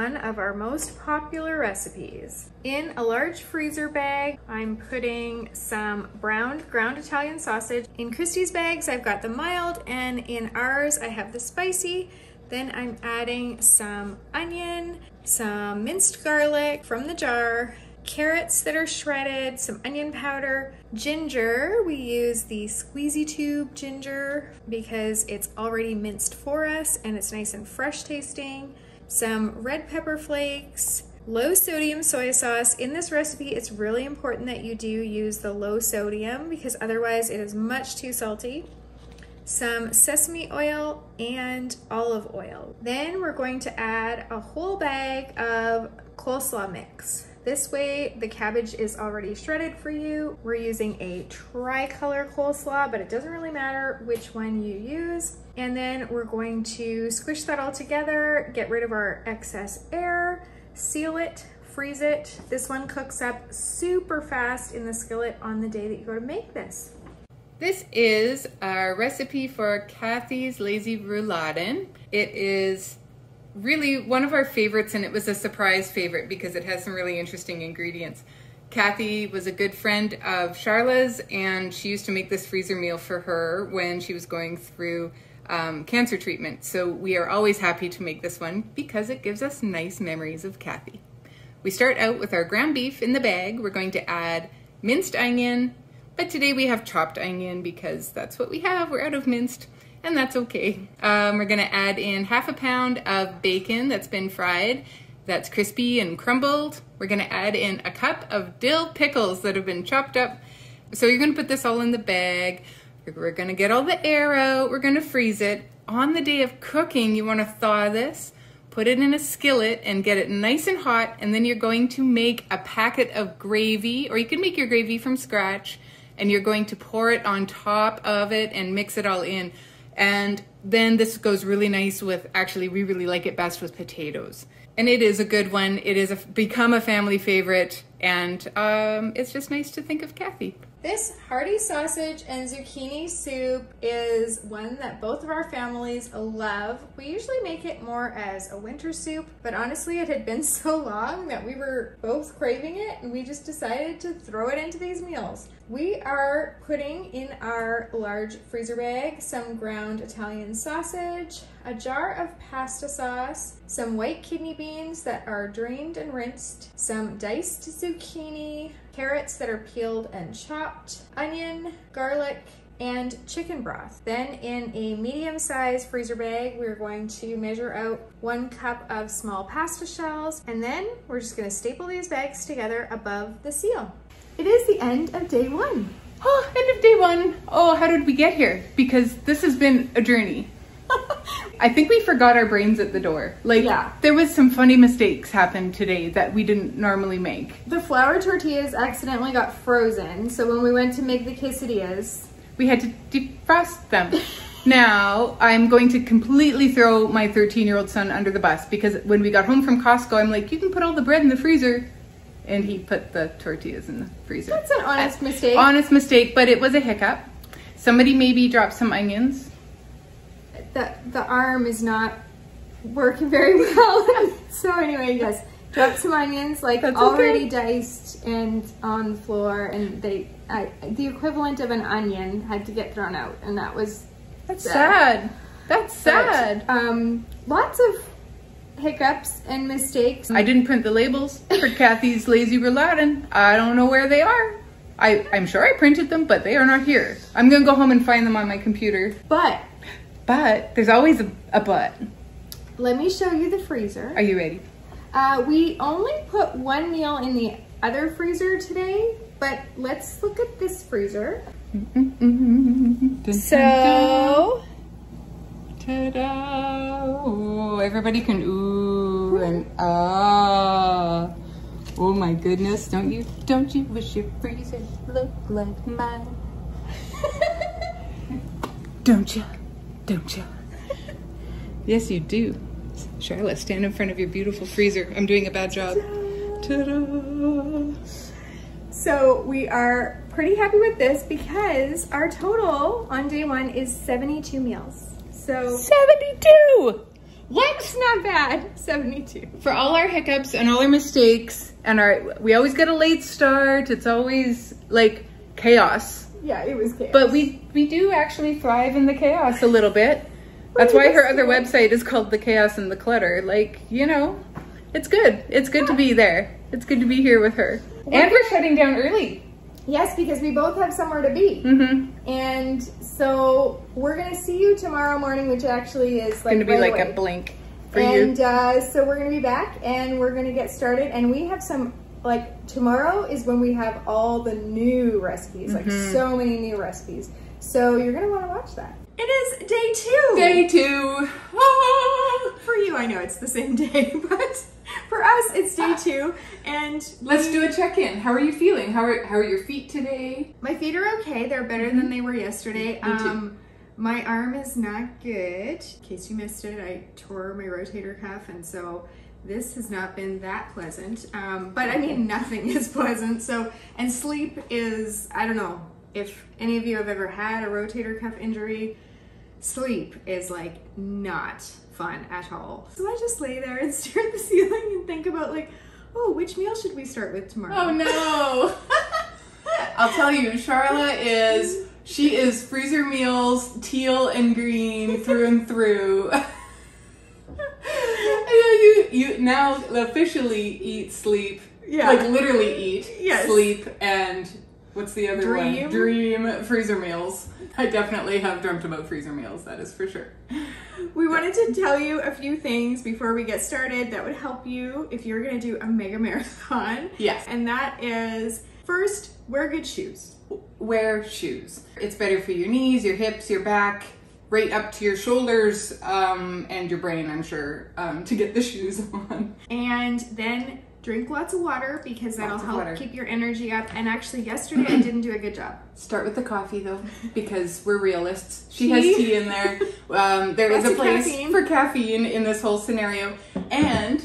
One of our most popular recipes. In a large freezer bag, I'm putting some browned ground Italian sausage. In Christy's bags, I've got the mild, and in ours, I have the spicy. Then I'm adding some onion, some minced garlic from the jar, carrots that are shredded, some onion powder, ginger. We use the squeezy tube ginger because it's already minced for us and it's nice and fresh tasting. Some red pepper flakes, low sodium soy sauce. In this recipe, it's really important that you do use the low sodium because otherwise it is much too salty some sesame oil and olive oil. Then we're going to add a whole bag of coleslaw mix. This way the cabbage is already shredded for you. We're using a tricolor coleslaw, but it doesn't really matter which one you use. And then we're going to squish that all together, get rid of our excess air, seal it, freeze it. This one cooks up super fast in the skillet on the day that you go to make this. This is our recipe for Kathy's Lazy Rouladen. It is really one of our favorites, and it was a surprise favorite because it has some really interesting ingredients. Kathy was a good friend of Charla's, and she used to make this freezer meal for her when she was going through um, cancer treatment. So we are always happy to make this one because it gives us nice memories of Kathy. We start out with our ground beef in the bag. We're going to add minced onion, but today we have chopped onion because that's what we have. We're out of minced, and that's okay. Um, we're gonna add in half a pound of bacon that's been fried, that's crispy and crumbled. We're gonna add in a cup of dill pickles that have been chopped up. So you're gonna put this all in the bag. We're gonna get all the air out. We're gonna freeze it. On the day of cooking, you wanna thaw this put it in a skillet and get it nice and hot and then you're going to make a packet of gravy or you can make your gravy from scratch and you're going to pour it on top of it and mix it all in And then this goes really nice with actually we really like it best with potatoes. And it is a good one. It is a, become a family favorite and um, it's just nice to think of Kathy. This hearty sausage and zucchini soup is one that both of our families love. We usually make it more as a winter soup, but honestly it had been so long that we were both craving it and we just decided to throw it into these meals. We are putting in our large freezer bag some ground Italian sausage, a jar of pasta sauce, some white kidney beans that are drained and rinsed, some diced zucchini, carrots that are peeled and chopped, onion, garlic, and chicken broth. Then in a medium sized freezer bag, we're going to measure out one cup of small pasta shells, and then we're just gonna staple these bags together above the seal. It is the end of day one. Oh, end of day one. Oh, how did we get here? Because this has been a journey. I think we forgot our brains at the door. Like, Yeah. there was some funny mistakes happened today that we didn't normally make. The flour tortillas accidentally got frozen, so when we went to make the quesadillas, We had to defrost them. now, I'm going to completely throw my 13 year old son under the bus because when we got home from Costco, I'm like, you can put all the bread in the freezer. And he put the tortillas in the freezer. that's an honest mistake. Honest mistake, but it was a hiccup. Somebody maybe dropped some onions. the the arm is not working very well. so anyway, yes, dropped some onions like That's already okay. diced and on the floor, and they I, the equivalent of an onion had to get thrown out, and that was That's sad. sad. That's sad. But, um, lots of hiccups and mistakes. I didn't print the labels for Kathy's Lazy Rouladen. I don't know where they are. I, I'm sure I printed them, but they are not here. I'm gonna go home and find them on my computer. but But there's always a, a but. let me show you the freezer. Are you ready? Uh, we only put one meal in the other freezer today, but let's look at this freezer. So Ta-da! Everybody can ooh and ah. Oh my goodness! Don't you don't you wish your freezer looked like mine? Don't you? Don't you? yes, you do. Charla, stand in front of your beautiful freezer. I'm doing a bad job. Ta-da! So we are pretty happy with this because our total on day one is 72 meals. So 72! it's not bad, 72. for all our hiccups and all our mistakes. And our we always get a late start. It's always like chaos. Yeah, it was chaos. but we we do actually thrive in the chaos a little bit. That's why her other website is called the chaos and the clutter. Like you know it's good. It's good to be there. It's good to be here with her. And we're shutting down early yes, because we both have somewhere to be. mm-hmm And so we're gonna see you tomorrow morning, which actually is like gonna be right like away. a blink for and you uh, so we're gonna be back and we're gonna get started and we have some like tomorrow is when we have all the new recipes like Mm-hmm. so many new recipes so you're gonna want to watch that it is day two. Day two. Ah. for you i know it's the same day but for us it's day two and let's do a check-in. How are you feeling? How are, how are your feet today? My feet are okay. They're better than they were yesterday. Me too. um my arm is not good. In case you missed it i tore my rotator cuff and so this has not been that pleasant. Um, but i mean nothing is pleasant. So and sleep is i don't know if any of you have ever had a rotator cuff injury sleep is like not fun at all so i just lay there and stare at the ceiling and think about like oh which meal should we start with tomorrow Oh no! I'll tell you, Charla is she is freezer meals, teal and green through and through. you, you now officially eat, sleep, Yeah. like literally eat, Yes. sleep, and what's the other Dream. one? Dream freezer meals. I definitely have dreamt about freezer meals. That is for sure. We wanted to tell you a few things before we get started that would help you if you're gonna do a mega marathon. Yes. And that is first, wear good shoes. wear shoes. It's better for your knees, your hips, your back, right up to your shoulders, um, and your brain, I'm sure, um, to get the shoes on. And then drink lots of water because that'll help water. keep your energy up. And actually, yesterday I didn't do a good job. Start with the coffee though, because we're realists. She has Tea. tea in there. Um, there is a place caffeine. for caffeine in this whole scenario. And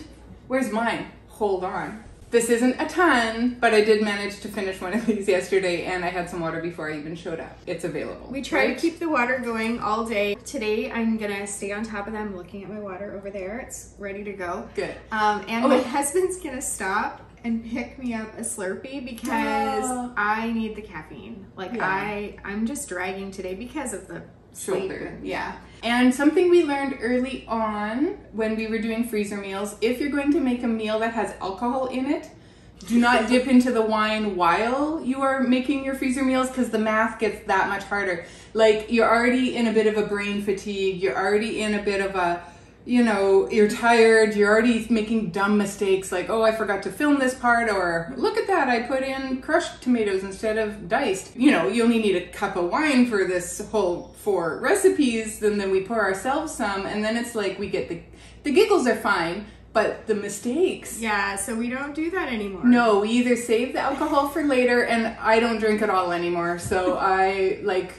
where's mine? Hold on. This isn't a ton, but I did manage to finish one of these yesterday, and I had some water before I even showed up. It's available. We try right? to keep the water going all day. Today I'm gonna stay on top of them, looking at my water over there. It's ready to go. good. Um, and Oh. my husband's gonna stop and pick me up a Slurpee because Oh. I need the caffeine. Like Yeah. I, I'm just dragging today because of the. Shoulder. Yeah. And something we learned early on when we were doing freezer meals if you're going to make a meal that has alcohol in it, do not dip into the wine while you are making your freezer meals because the math gets that much harder. Like, you're already in a bit of a brain fatigue, you're already in a bit of a you know, you're tired, you're already making dumb mistakes like, oh, I forgot to film this part, or look at that, I put in crushed tomatoes instead of diced. You know, you only need a cup of wine for this whole four recipes, and then we pour ourselves some, and then it's like we get the, the giggles are fine, but the mistakes. Yeah, so we don't do that anymore. No, we either save the alcohol for later, and I don't drink at all anymore. So I like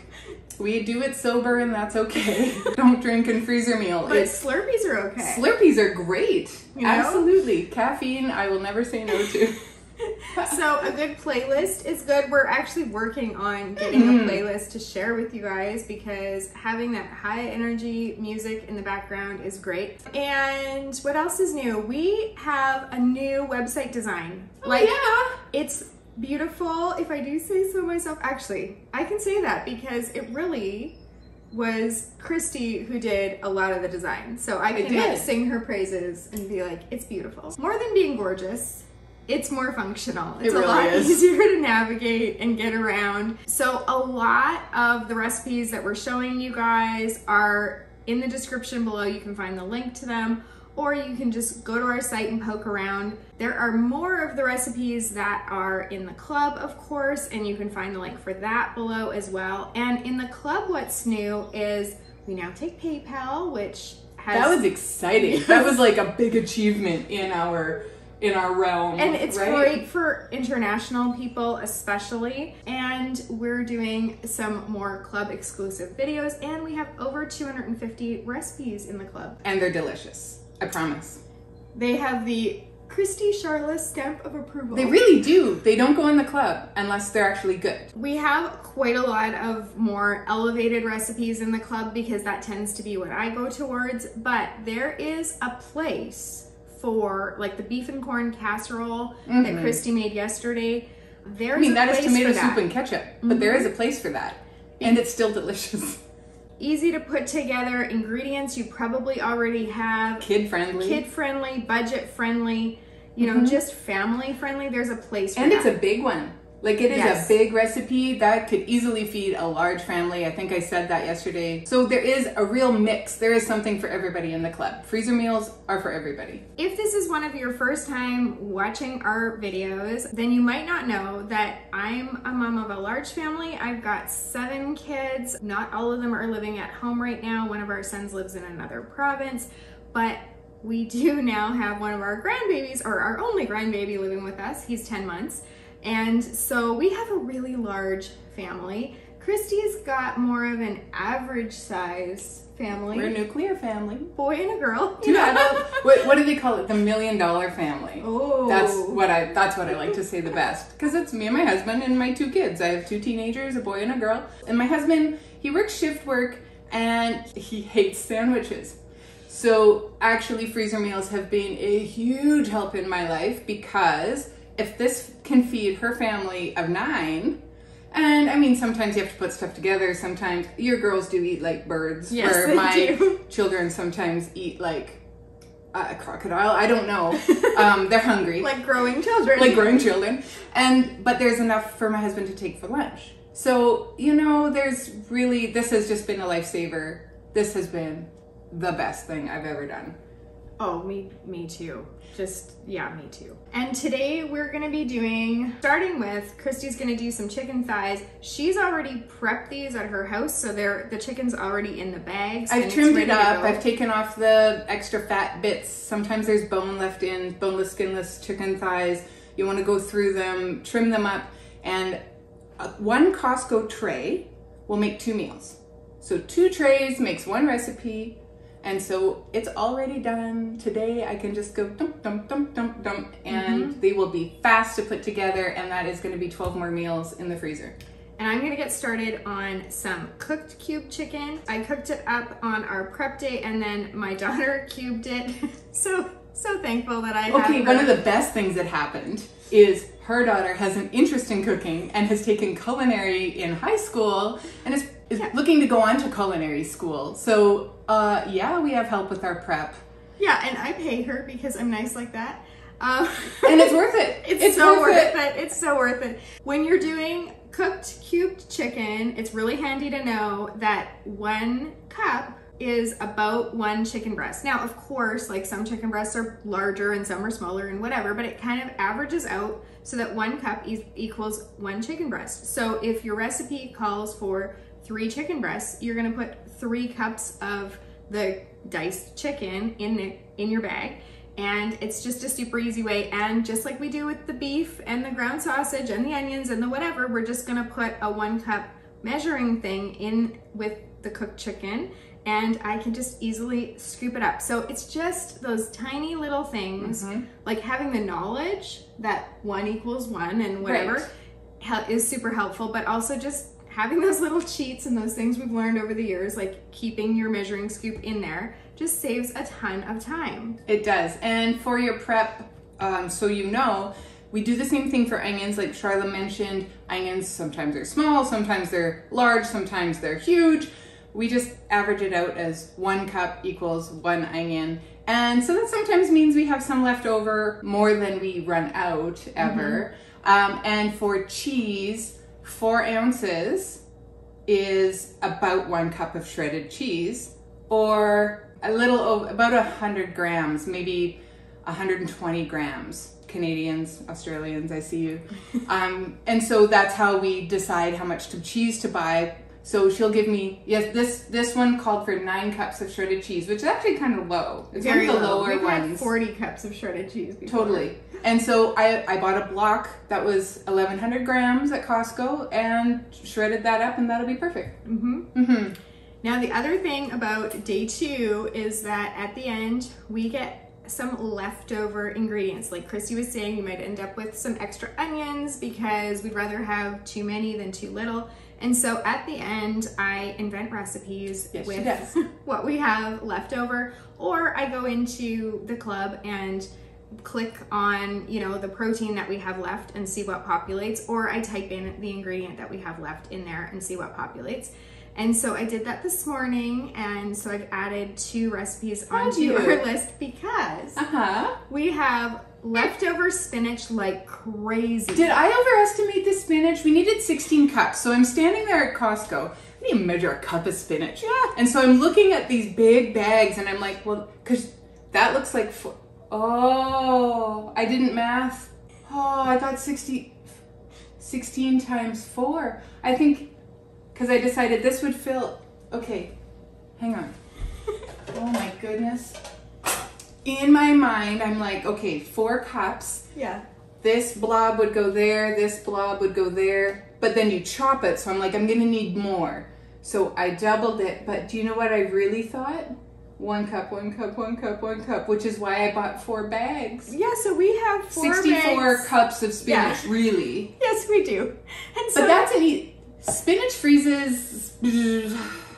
we do it sober, and that's okay. don't drink and freeze your meal. But It's Slurpees are okay. Slurpees are great. You know? Absolutely. Caffeine, I will never say no to. so a good playlist is good. We're actually working on getting Mm. a playlist to share with you guys because having that high energy music in the background is great. And what else is new? We have a new website design. like Oh, yeah. it's beautiful if I do say so myself. Actually, I can say that because it really was Christy who did a lot of the design. So I can like sing her praises and be like, it's beautiful. More than being gorgeous, it's more functional. It's really a lot is. easier to navigate and get around. So a lot of the recipes that we're showing you guys are in the description below. You can find the link to them or you can just go to our site and poke around. There are more of the recipes that are in the club, of course, and you can find the link for that below as well. And in the club, what's new is we now take PayPal, which has That was exciting. that was like a big achievement in our in our realm. and it's right? great for international people especially and we're doing some more club exclusive videos and we have over 250 recipes in the club And they're delicious. I promise. they have the christy charla stamp of approval They really do. They don't go in the club unless they're actually good. we have quite a lot of more elevated recipes in the club because that tends to be what i go towards but there is a place for like the beef and corn casserole that mm-hmm. christy made yesterday there's I mean, that is tomato soup and ketchup, but there is a mm-hmm. place for that. And it's still delicious. easy to put together ingredients you probably already have Kid friendly. kid friendly budget friendly you know just family friendly there's a place for Mm-hmm. And that. it's a big one. Like it is Yes. a big recipe that could easily feed a large family. I think I said that yesterday. So there is a real mix. There is something for everybody in the club. Freezer meals are for everybody. if this is one of your first time watching our videos then you might not know that i'm a mom of a large family i've got seven kids not all of them are living at home right now one of our sons lives in another province but we do now have one of our grandbabies or our only grandbaby living with us he's 10 months and so we have a really large family christy's got more of an average size family We're a nuclear family. boy and a girl Two adult. what, what do they call it? The million dollar family. oh That's what I. That's what I like to say the best because it's me and my husband and my two kids. I have two teenagers, a boy and a girl. And my husband, he works shift work and he hates sandwiches. So actually, freezer meals have been a huge help in my life because if this can feed her family of nine. And I mean, sometimes you have to put stuff together. Sometimes your girls do eat like birds, Yes, where they my do. children sometimes eat like a crocodile. I don't know. Um, they're hungry, like, like growing children. Like growing children, and but there's enough for my husband to take for lunch. So you know, there's really this has just been a lifesaver. This has been the best thing I've ever done. Oh, me, me too. Just, yeah, me too. And today we're gonna be doing, starting with, Christy's gonna do some chicken thighs. She's already prepped these at her house, so they're, the chicken's already in the bags. I've trimmed it up. I've taken off the extra fat bits. Sometimes there's bone left in, boneless, skinless chicken thighs. You want to go through them, trim them up, and uh, one Costco tray will make two meals. So two trays makes one recipe, and so it's already done. Today I can just go dump, dump, dump, dump, dump, and mm-hmm. they will be fast to put together, and that is going to be 12 more meals in the freezer. And I'm gonna get started on some cooked cube chicken. I cooked it up on our prep day and then my daughter cubed it. so, so thankful that I Okay, one of the best things that happened is her daughter has an interest in cooking and has taken culinary in high school and is, is Yeah. looking to go on to culinary school. So, uh, yeah, we have help with our prep. Yeah, and I pay her because I'm nice like that. Um, And it's worth it. It's, so worth it. It's so worth it. When you're doing cooked cubed chicken, it's really handy to know that one cup is about one chicken breast. Now, of course, like some chicken breasts are larger and some are smaller and whatever, but it kind of averages out so that one cup e- equals one chicken breast. So if your recipe calls for three chicken breasts, you're gonna put three cups of the diced chicken in the, in your bag and it's just a super easy way and just like we do with the beef and the ground sausage and the onions and the whatever we're just gonna put a one cup measuring thing in with the cooked chicken and I can just easily scoop it up. So it's just those tiny little things, mm-hmm. like having the knowledge that one equals one and whatever Right. is super helpful, but also just having those little cheats and those things we've learned over the years, like keeping your measuring scoop in there, just saves a ton of time. It does. And for your prep, um, so you know, we do the same thing for onions, like Charla mentioned. Onions sometimes they're small, sometimes they're large, sometimes they're huge. We just average it out as one cup equals one onion. And so that sometimes means we have some left over more than we run out ever. Um, and for cheese, four ounces is about one cup of shredded cheese or a little over about a hundred grams maybe 120 grams. Canadians australians i see you. Um, and so that's how we decide how much to cheese to buy so she'll give me yes this this one called for nine cups of shredded cheese which is actually kind of low it's one of the low. lower We've had 40 cups of shredded cheese before. Totally. And so I, I bought a block that was 1100 grams at Costco and shredded that up, and that'll be perfect. Mm-hmm. Mm-hmm. Now, the other thing about day two is that at the end, we get some leftover ingredients. Like Christy was saying, we might end up with some extra onions because we'd rather have too many than too little. And so at the end, I invent recipes Yes, with what we have left over, or I go into the club and click on you know the protein that we have left and see what populates or i type in the ingredient that we have left in there and see what populates. And so i did that this morning and so i've added two recipes onto our list because Uh-huh. we have leftover spinach like crazy Did I overestimate the spinach? We needed 16 cups. So I'm standing there at Costco. I need to measure a cup of spinach. Yeah. And so I'm looking at these big bags and I'm like, well, because that looks like, four. oh, I didn't math. Oh, I got 60, 16 times four. I think, because I decided this would fill, okay, hang on. Oh my goodness. In my mind, I'm like, okay, four cups yeah this blob would go there, this blob would go there, but then you chop it, so I'm like, I'm gonna need more. So I doubled it, but do you know what I really thought? One cup, one cup, one cup, one cup, which is why I bought four bags. yeah so we have four 64 bags. cups of spinach, Yeah. really. yes we do and so But that's an e- spinach freezes.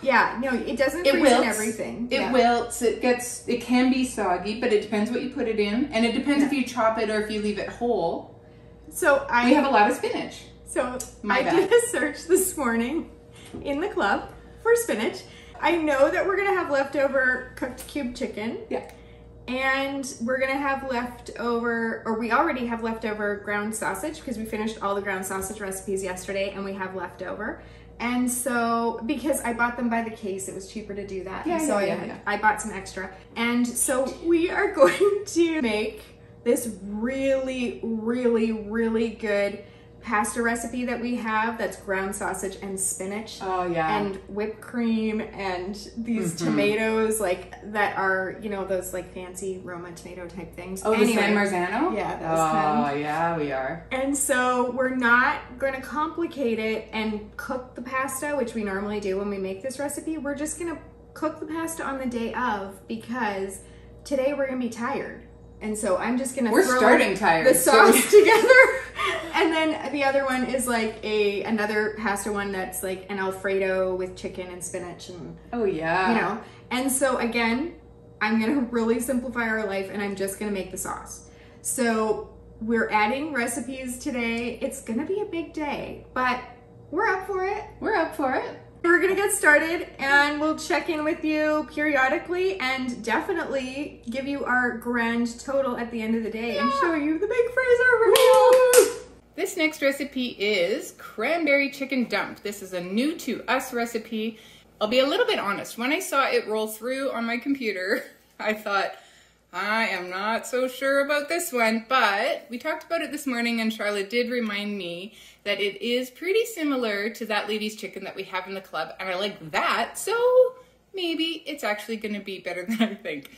It yeah no it doesn't freeze wilts. in everything It yeah. wilts. It gets. It can be soggy, but it depends what you put it in, and it depends if you chop it or if you leave it whole. so i We have a lot of spinach. So My I bad. did a search this morning in the club for spinach. I know that we're gonna have leftover cooked cube chicken, Yeah. and we're gonna have leftover, or we already have leftover ground sausage because we finished all the ground sausage recipes yesterday, and we have leftover. And so, because I bought them by the case, it was cheaper to do that. Yeah, and so yeah, I, yeah, yeah. I bought some extra. And so we are going to make this really, really, really good pasta recipe that we have that's ground sausage and spinach Oh yeah. and whipped cream and these Mm-hmm. tomatoes like that are you know those like fancy Roma tomato type things. oh, the San Marzano. Yeah, Oh kind. yeah, we are. And so we're not going to complicate it and cook the pasta, which we normally do when we make this recipe. We're just going to cook the pasta on the day of because today we're going to be tired. And so I'm just going to We're throw starting tired, the so- sauce together. and then the other one is like a another pasta one that's like an alfredo with chicken and spinach and Oh yeah. you know. And so again, I'm gonna really simplify our life and I'm just gonna make the sauce. So we're adding recipes today. It's gonna be a big day, but we're up for it. We're up for it. We're gonna get started and we'll check in with you periodically and definitely give you our grand total at the end of the day and show you the big freezer reveal. This next recipe is cranberry chicken dump. This is a new to us recipe. I'll be a little bit honest. When I saw it roll through on my computer, I thought, I am not so sure about this one, but we talked about it this morning and Charla did remind me that it is pretty similar to that lady's chicken that we have in the club and I like that, so maybe it's actually going to be better than I think.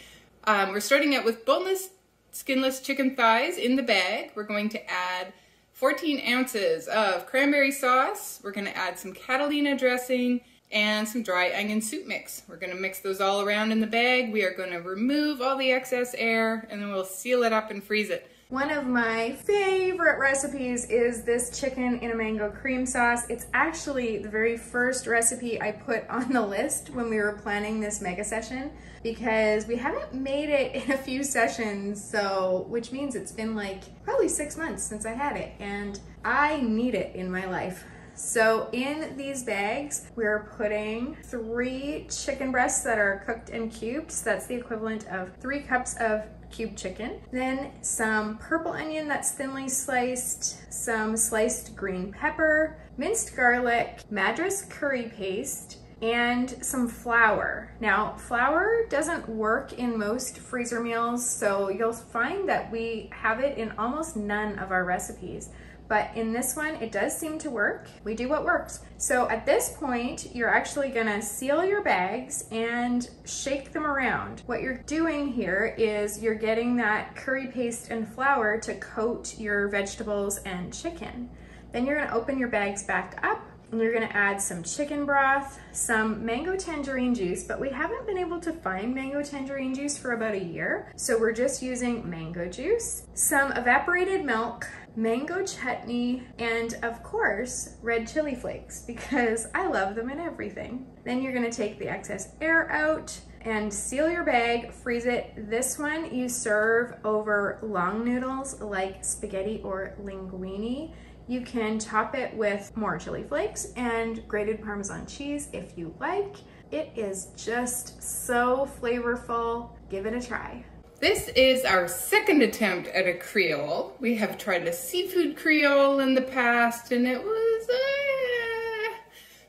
Um, we're starting out with boneless, skinless chicken thighs in the bag. We're going to add 14 ounces of cranberry sauce. We're going to add some Catalina dressing and some dry onion soup mix. We're going to mix those all around in the bag. We are going to remove all the excess air and then we'll seal it up and freeze it. One of my favorite recipes is this chicken in a mango cream sauce. It's actually the very first recipe I put on the list when we were planning this mega session because we haven't made it in a few sessions, so which means it's been like probably six months since I had it, and I need it in my life. So in these bags, we're putting three chicken breasts that are cooked in cubes. That's the equivalent of three cups of cubed chicken. Then some purple onion that's thinly sliced, some sliced green pepper, minced garlic, madras curry paste, and some flour. Now, flour doesn't work in most freezer meals, so you'll find that we have it in almost none of our recipes. But in this one, it does seem to work. We do what works. So at this point, you're actually gonna seal your bags and shake them around. What you're doing here is you're getting that curry paste and flour to coat your vegetables and chicken. Then you're gonna open your bags back up and you're gonna add some chicken broth, some mango tangerine juice, but we haven't been able to find mango tangerine juice for about a year. So we're just using mango juice, some evaporated milk, mango chutney, and of course, red chili flakes because I love them in everything. Then you're gonna take the excess air out and seal your bag, freeze it. This one you serve over long noodles like spaghetti or linguine. You can top it with more chili flakes and grated Parmesan cheese if you like. It is just so flavorful. Give it a try. This is our second attempt at a Creole. We have tried a seafood Creole in the past and it was, uh...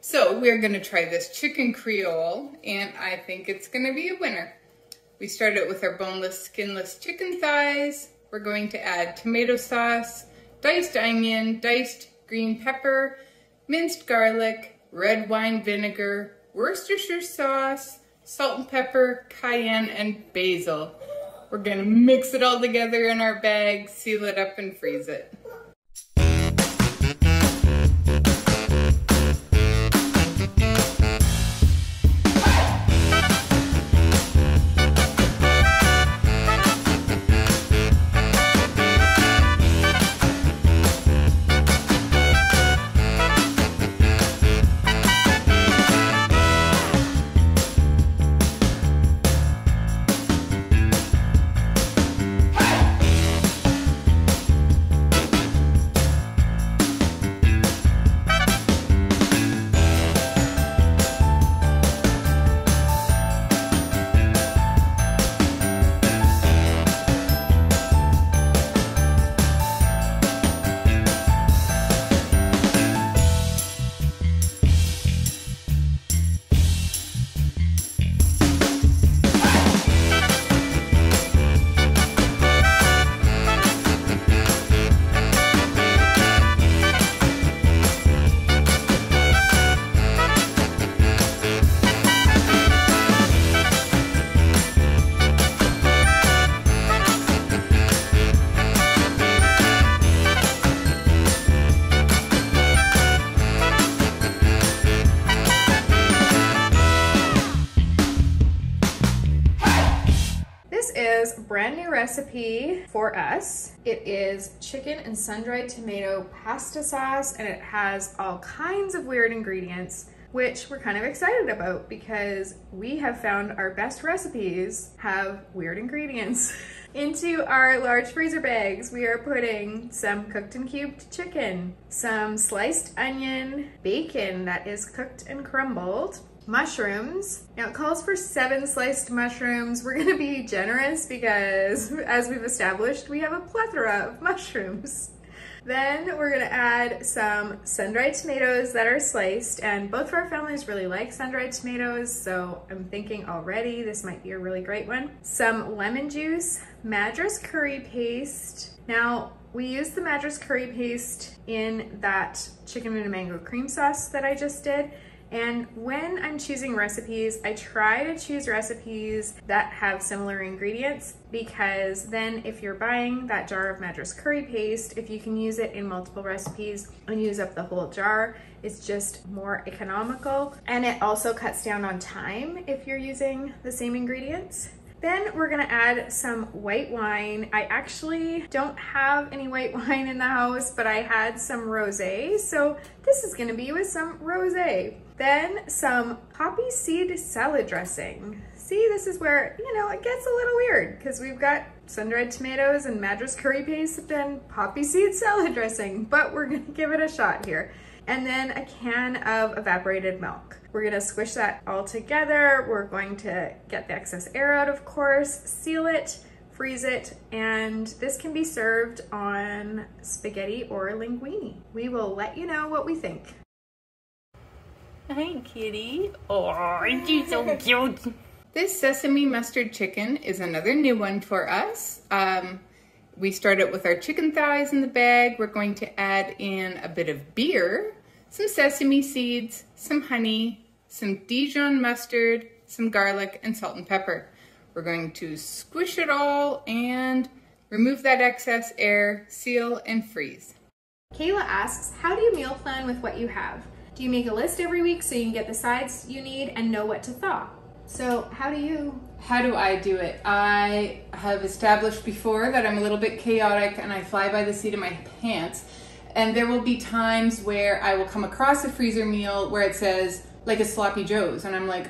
So we're gonna try this chicken Creole and I think it's gonna be a winner. We started with our boneless, skinless chicken thighs. We're going to add tomato sauce, diced onion, diced green pepper, minced garlic, red wine vinegar, Worcestershire sauce, salt and pepper, cayenne, and basil. We're gonna mix it all together in our bag, seal it up, and freeze it. Recipe for us. It is chicken and sun-dried tomato pasta sauce and it has all kinds of weird ingredients which we're kind of excited about because we have found our best recipes have weird ingredients. Into our large freezer bags, we are putting some cooked and cubed chicken, some sliced onion, bacon that is cooked and crumbled, mushrooms. Now it calls for seven sliced mushrooms. We're gonna be generous because as we've established, we have a plethora of mushrooms. Then we're gonna add some sun-dried tomatoes that are sliced and both of our families really like sun-dried tomatoes so I'm thinking already this might be a really great one. Some lemon juice, Madras curry paste. Now we use the Madras curry paste in that chicken and mango cream sauce that I just did and when I'm choosing recipes, I try to choose recipes that have similar ingredients because then if you're buying that jar of Madras curry paste, if you can use it in multiple recipes and use up the whole jar, it's just more economical. And it also cuts down on time if you're using the same ingredients. Then we're gonna add some white wine. I actually don't have any white wine in the house, but I had some rosé, so this is gonna be with some rosé. Then some poppy seed salad dressing. See, this is where, you know, it gets a little weird because we've got sun-dried tomatoes and Madras curry paste and poppy seed salad dressing, but we're gonna give it a shot here. And then a can of evaporated milk. We're gonna squish that all together. We're going to get the excess air out, of course, seal it, freeze it, and this can be served on spaghetti or linguine. We will let you know what we think. Hi, kitty. Oh, you're so cute. This sesame mustard chicken is another new one for us. Um, we started with our chicken thighs in the bag. We're going to add in a bit of beer, some sesame seeds, some honey, some Dijon mustard, some garlic, and salt and pepper. We're going to squish it all and remove that excess air, seal, and freeze. Kayla asks, how do you meal plan with what you have? Do you make a list every week so you can get the sides you need and know what to thaw? So how do you? How do I do it? I have established before that I'm a little bit chaotic and I fly by the seat of my pants. And there will be times where I will come across a freezer meal where it says like a sloppy joe's and I'm like,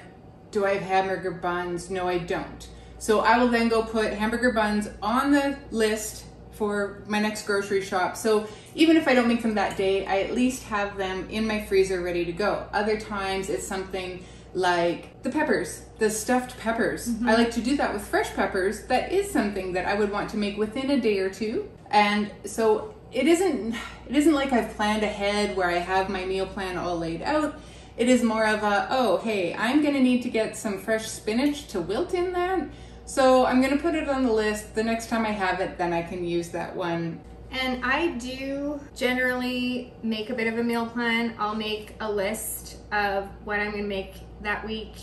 do I have hamburger buns? No, I don't. So I will then go put hamburger buns on the list for my next grocery shop. So even if I don't make them that day, I at least have them in my freezer ready to go. Other times it's something like the peppers, the stuffed peppers. Mm-hmm. I like to do that with fresh peppers. That is something that I would want to make within a day or two. And so it isn't it isn't like I've planned ahead where I have my meal plan all laid out. It is more of a, oh, hey, I'm to need to get some fresh spinach to wilt in that so I'm gonna put it on the list. The next time I have it, then I can use that one. And I do generally make a bit of a meal plan. I'll make a list of what I'm gonna make that week.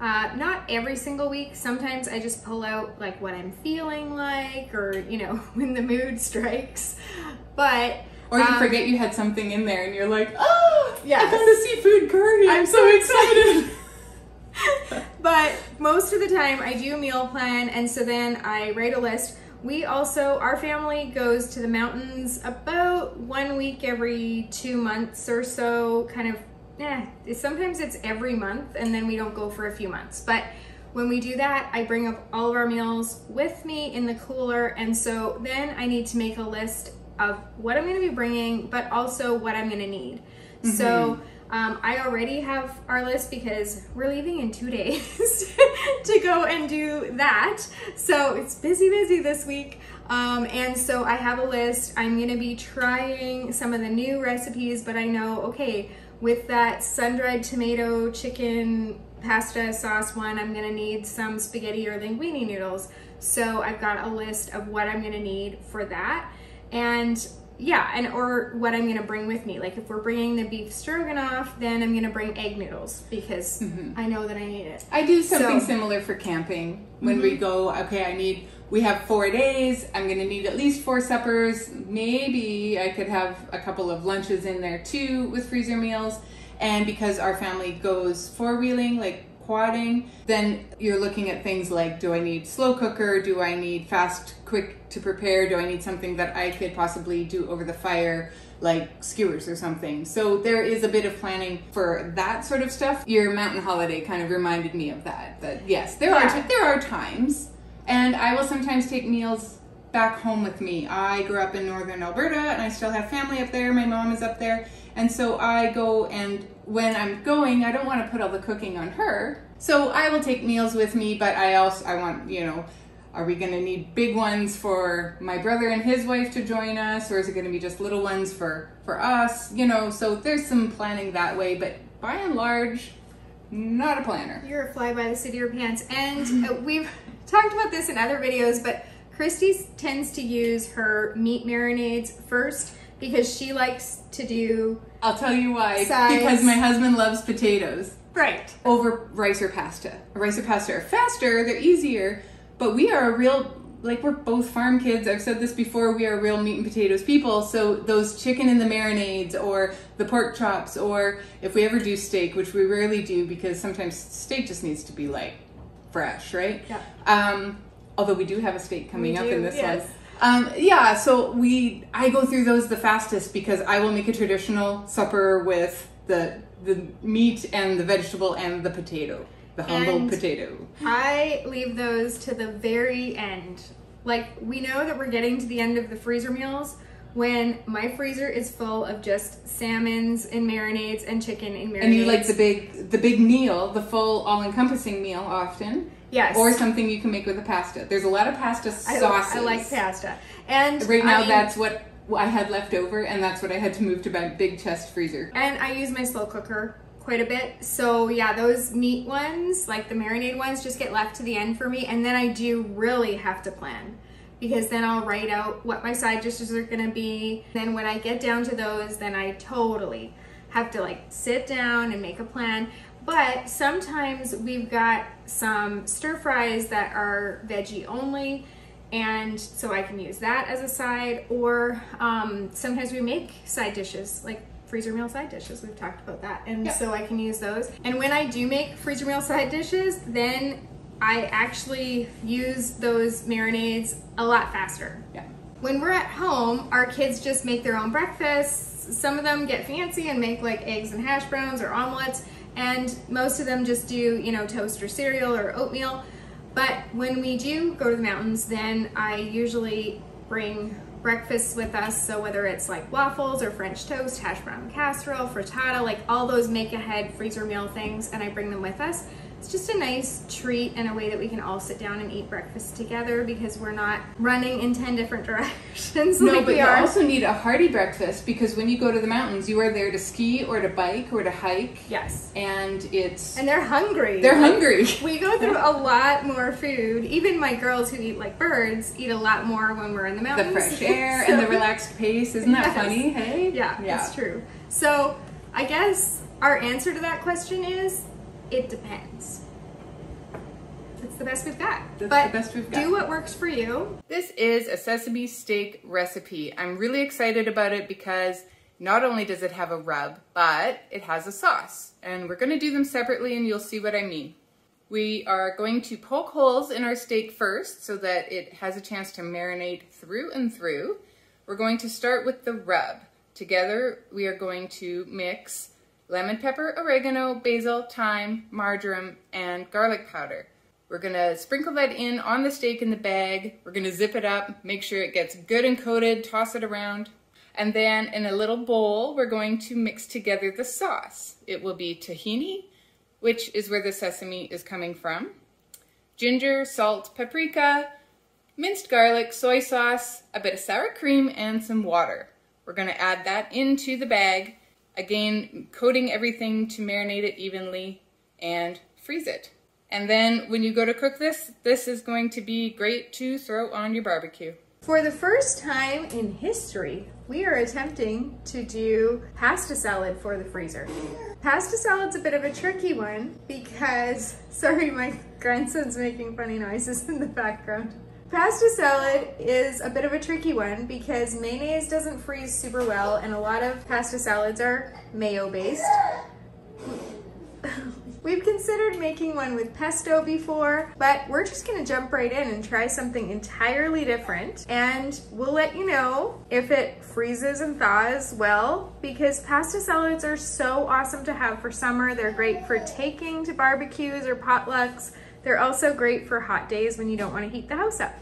Uh, not every single week. Sometimes I just pull out like what I'm feeling like or, you know, when the mood strikes. But or you um, forget you had something in there and you're like, oh, yeah, I found a seafood curry. I'm, I'm so excited. but most of the time I do meal plan and so then I write a list. We also, our family goes to the mountains about one week every two months or so, kind of, yeah, sometimes it's every month and then we don't go for a few months. But when we do that, I bring up all of our meals with me in the cooler. And so then I need to make a list of what I'm gonna be bringing, but also what I'm gonna need. Mm-hmm. So um, I already have our list because we're leaving in two days to go and do that. So it's busy, busy this week. Um, and so I have a list. I'm gonna be trying some of the new recipes, but I know, okay, with that sun-dried tomato chicken pasta sauce one, I'm gonna need some spaghetti or linguine noodles. So I've got a list of what I'm gonna need for that. And yeah, and or what I'm gonna bring with me. Like if we're bringing the beef stroganoff, then I'm gonna bring egg noodles because mm-hmm. I know that I need it. I do something so, similar for camping. When mm-hmm. we go, okay, I need. We have four days. I'm gonna need at least four suppers. Maybe I could have a couple of lunches in there too with freezer meals. And because our family goes four wheeling like quadding, then you're looking at things like do I need slow cooker? Do I need fast, quick to prepare? Do I need something that I could possibly do over the fire? like skewers or something. So there is a bit of planning for that sort of stuff. Your mountain holiday kind of reminded me of that. That yes, there Yeah. are there are times, and I will sometimes take meals back home with me. I grew up in northern Alberta, and I still have family up there. My mom is up there, and so I go and when I'm going, I don't want to put all the cooking on her. So I will take meals with me, but I also I want you know. Are we going to need big ones for my brother and his wife to join us, or is it going to be just little ones for for us? You know, so there's some planning that way, but by and large, not a planner. You're a fly by the seat of your pants. And uh, we've talked about this in other videos, but Christy tends to use her meat marinades first because she likes to do I'll tell you why. Size. Because my husband loves potatoes right. over rice or pasta. Rice or pasta are faster, they're easier, but we are a real like we're both farm kids. I've said this before, we are real meat and potatoes people. So those chicken in the marinades or the pork chops or if we ever do steak, which we rarely do because sometimes steak just needs to be like fresh, right? Yeah. Um although we do have a steak coming We up do, in this yes. one. Um, yeah, so we I go through those the fastest because I will make a traditional supper with the the meat and the vegetable and the potato, the humble And- potato. I leave those to the very end. Like, we know that we're getting to the end of the freezer meals when my freezer is full of just salmons and marinades and chicken in marinades. And you like the big the big meal, the full all encompassing meal often. Yes. Or something you can make with a pasta. There's a lot of pasta I, sauces. I like pasta. And Right now I that's what I had left over and that's what I had to move to my big chest freezer. And I use my slow cooker quite a bit. So yeah, those meat ones, like the marinade ones, just get left to the end for me. And then I do really have to plan because then I'll write out what my side dishes are gonna be. Then when I get down to those, then I totally have to like sit down and make a plan. But sometimes we've got some stir fries that are veggie only and so I can use that as a side. Or um, sometimes we make side dishes, like freezer meal side dishes. We've talked about that, and Yeah. so I can use those. And when I do make freezer meal side dishes, then I actually use those marinades a lot faster. Yeah. When we're at home, our kids just make their own breakfasts. Some of them get fancy and make like eggs and hash browns or omelets, and most of them just do, you know, toast or cereal or oatmeal. But when we do go to the mountains, then I usually bring breakfasts with us. So whether it's like waffles or French toast, hash brown casserole, frittata, like all those make ahead freezer meal things, and I bring them with us. It's just a nice treat and a way that we can all sit down and eat breakfast together because we're not running in 10 different directions No, like but we you are. also need a hearty breakfast because when you go to the mountains, you are there to ski or to bike or to hike, yes. and it's And they're hungry. they're hungry. We go through a lot more food. Even my girls who eat like birds eat a lot more when we're in the mountains. The fresh air and the relaxed pace, isn't that Yes. funny? Hey, Yeah, that's true. So I guess our answer to that question is it depends. It's the best we've got. That's but the best we've got. do what works for you. This is a sesame steak recipe. I'm really excited about it because not only does it have a rub, but it has a sauce. And we're gonna do them separately and you'll see what I mean. We are going to poke holes in our steak first so that it has a chance to marinate through and through. We're going to start with the rub. Together, we are going to mix lemon pepper, oregano, basil, thyme, marjoram, and garlic powder. We're gonna sprinkle that in on the steak in the bag. We're gonna zip it up, make sure it gets good and coated, toss it around. And then in a little bowl, we're going to mix together the sauce. It will be tahini, which is where the sesame is coming from, ginger, salt, paprika, minced garlic, soy sauce, a bit of sour cream, and some water. We're gonna add that into the bag, again, coating everything to marinate it evenly and freeze it. And then when you go to cook this, this is going to be great to throw on your barbecue. For the first time in history, we are attempting to do pasta salad for the freezer. Pasta salad's a bit of a tricky one because, sorry, my grandson's making funny noises in the background. Pasta salad is a bit of a tricky one because mayonnaise doesn't freeze super well and a lot of pasta salads are mayo based. We've considered making one with pesto before, but we're just gonna jump right in and try something entirely different. And we'll let you know if it freezes and thaws well, because pasta salads are so awesome to have for summer. They're great for taking to barbecues or potlucks. They're also great for hot days when you don't wanna heat the house up.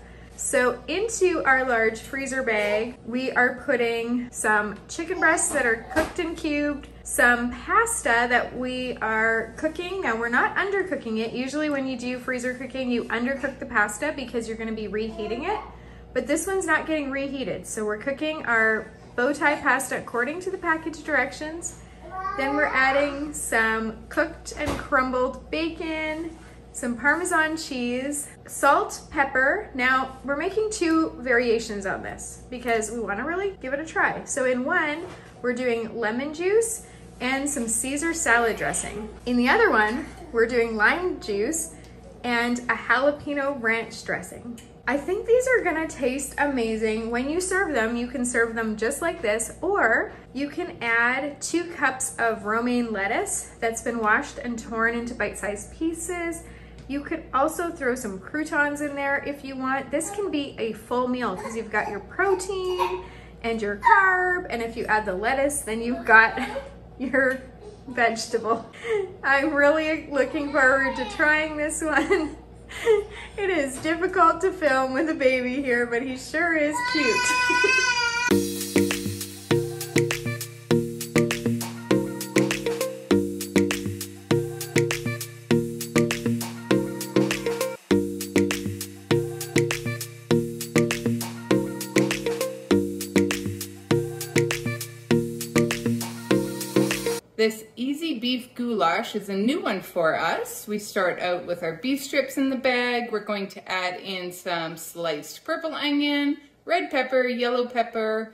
So into our large freezer bag, we are putting some chicken breasts that are cooked and cubed, some pasta that we are cooking. Now we're not undercooking it. Usually when you do freezer cooking, you undercook the pasta because you're gonna be reheating it. But this one's not getting reheated. So we're cooking our bow tie pasta according to the package directions. Then we're adding some cooked and crumbled bacon, some Parmesan cheese, salt, pepper. Now we're making two variations on this because we wanna really give it a try. So in one, we're doing lemon juice and some Caesar salad dressing. In the other one, we're doing lime juice and a jalapeno ranch dressing. I think these are gonna taste amazing. When you serve them, you can serve them just like this, or you can add two cups of romaine lettuce that's been washed and torn into bite-sized pieces, you could also throw some croutons in there if you want. This can be a full meal because you've got your protein and your carb. And if you add the lettuce, then you've got your vegetable. I'm really looking forward to trying this one. it is difficult to film with a baby here, but he sure is cute. goulash is a new one for us. We start out with our beef strips in the bag. We're going to add in some sliced purple onion, red pepper, yellow pepper.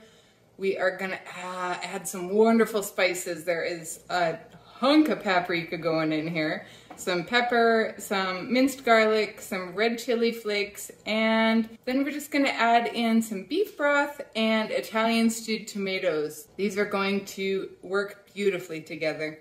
We are gonna uh, add some wonderful spices. There is a hunk of paprika going in here, some pepper, some minced garlic, some red chili flakes, and then we're just gonna add in some beef broth and Italian stewed tomatoes. These are going to work beautifully together.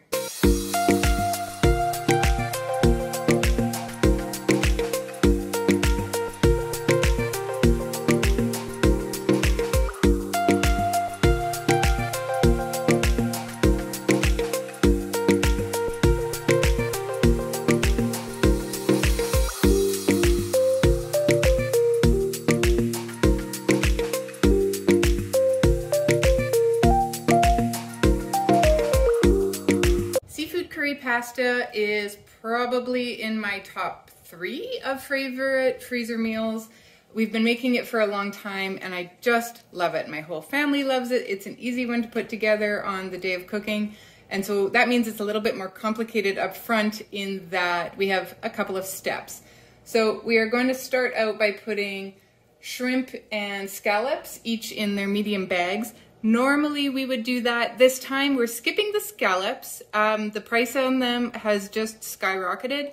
Pasta is probably in my top three of favorite freezer meals. We've been making it for a long time and I just love it. My whole family loves it. It's an easy one to put together on the day of cooking. And so that means it's a little bit more complicated up front in that we have a couple of steps. So we are going to start out by putting shrimp and scallops, each in their medium bags. Normally we would do that. This time we're skipping the scallops. Um, the price on them has just skyrocketed.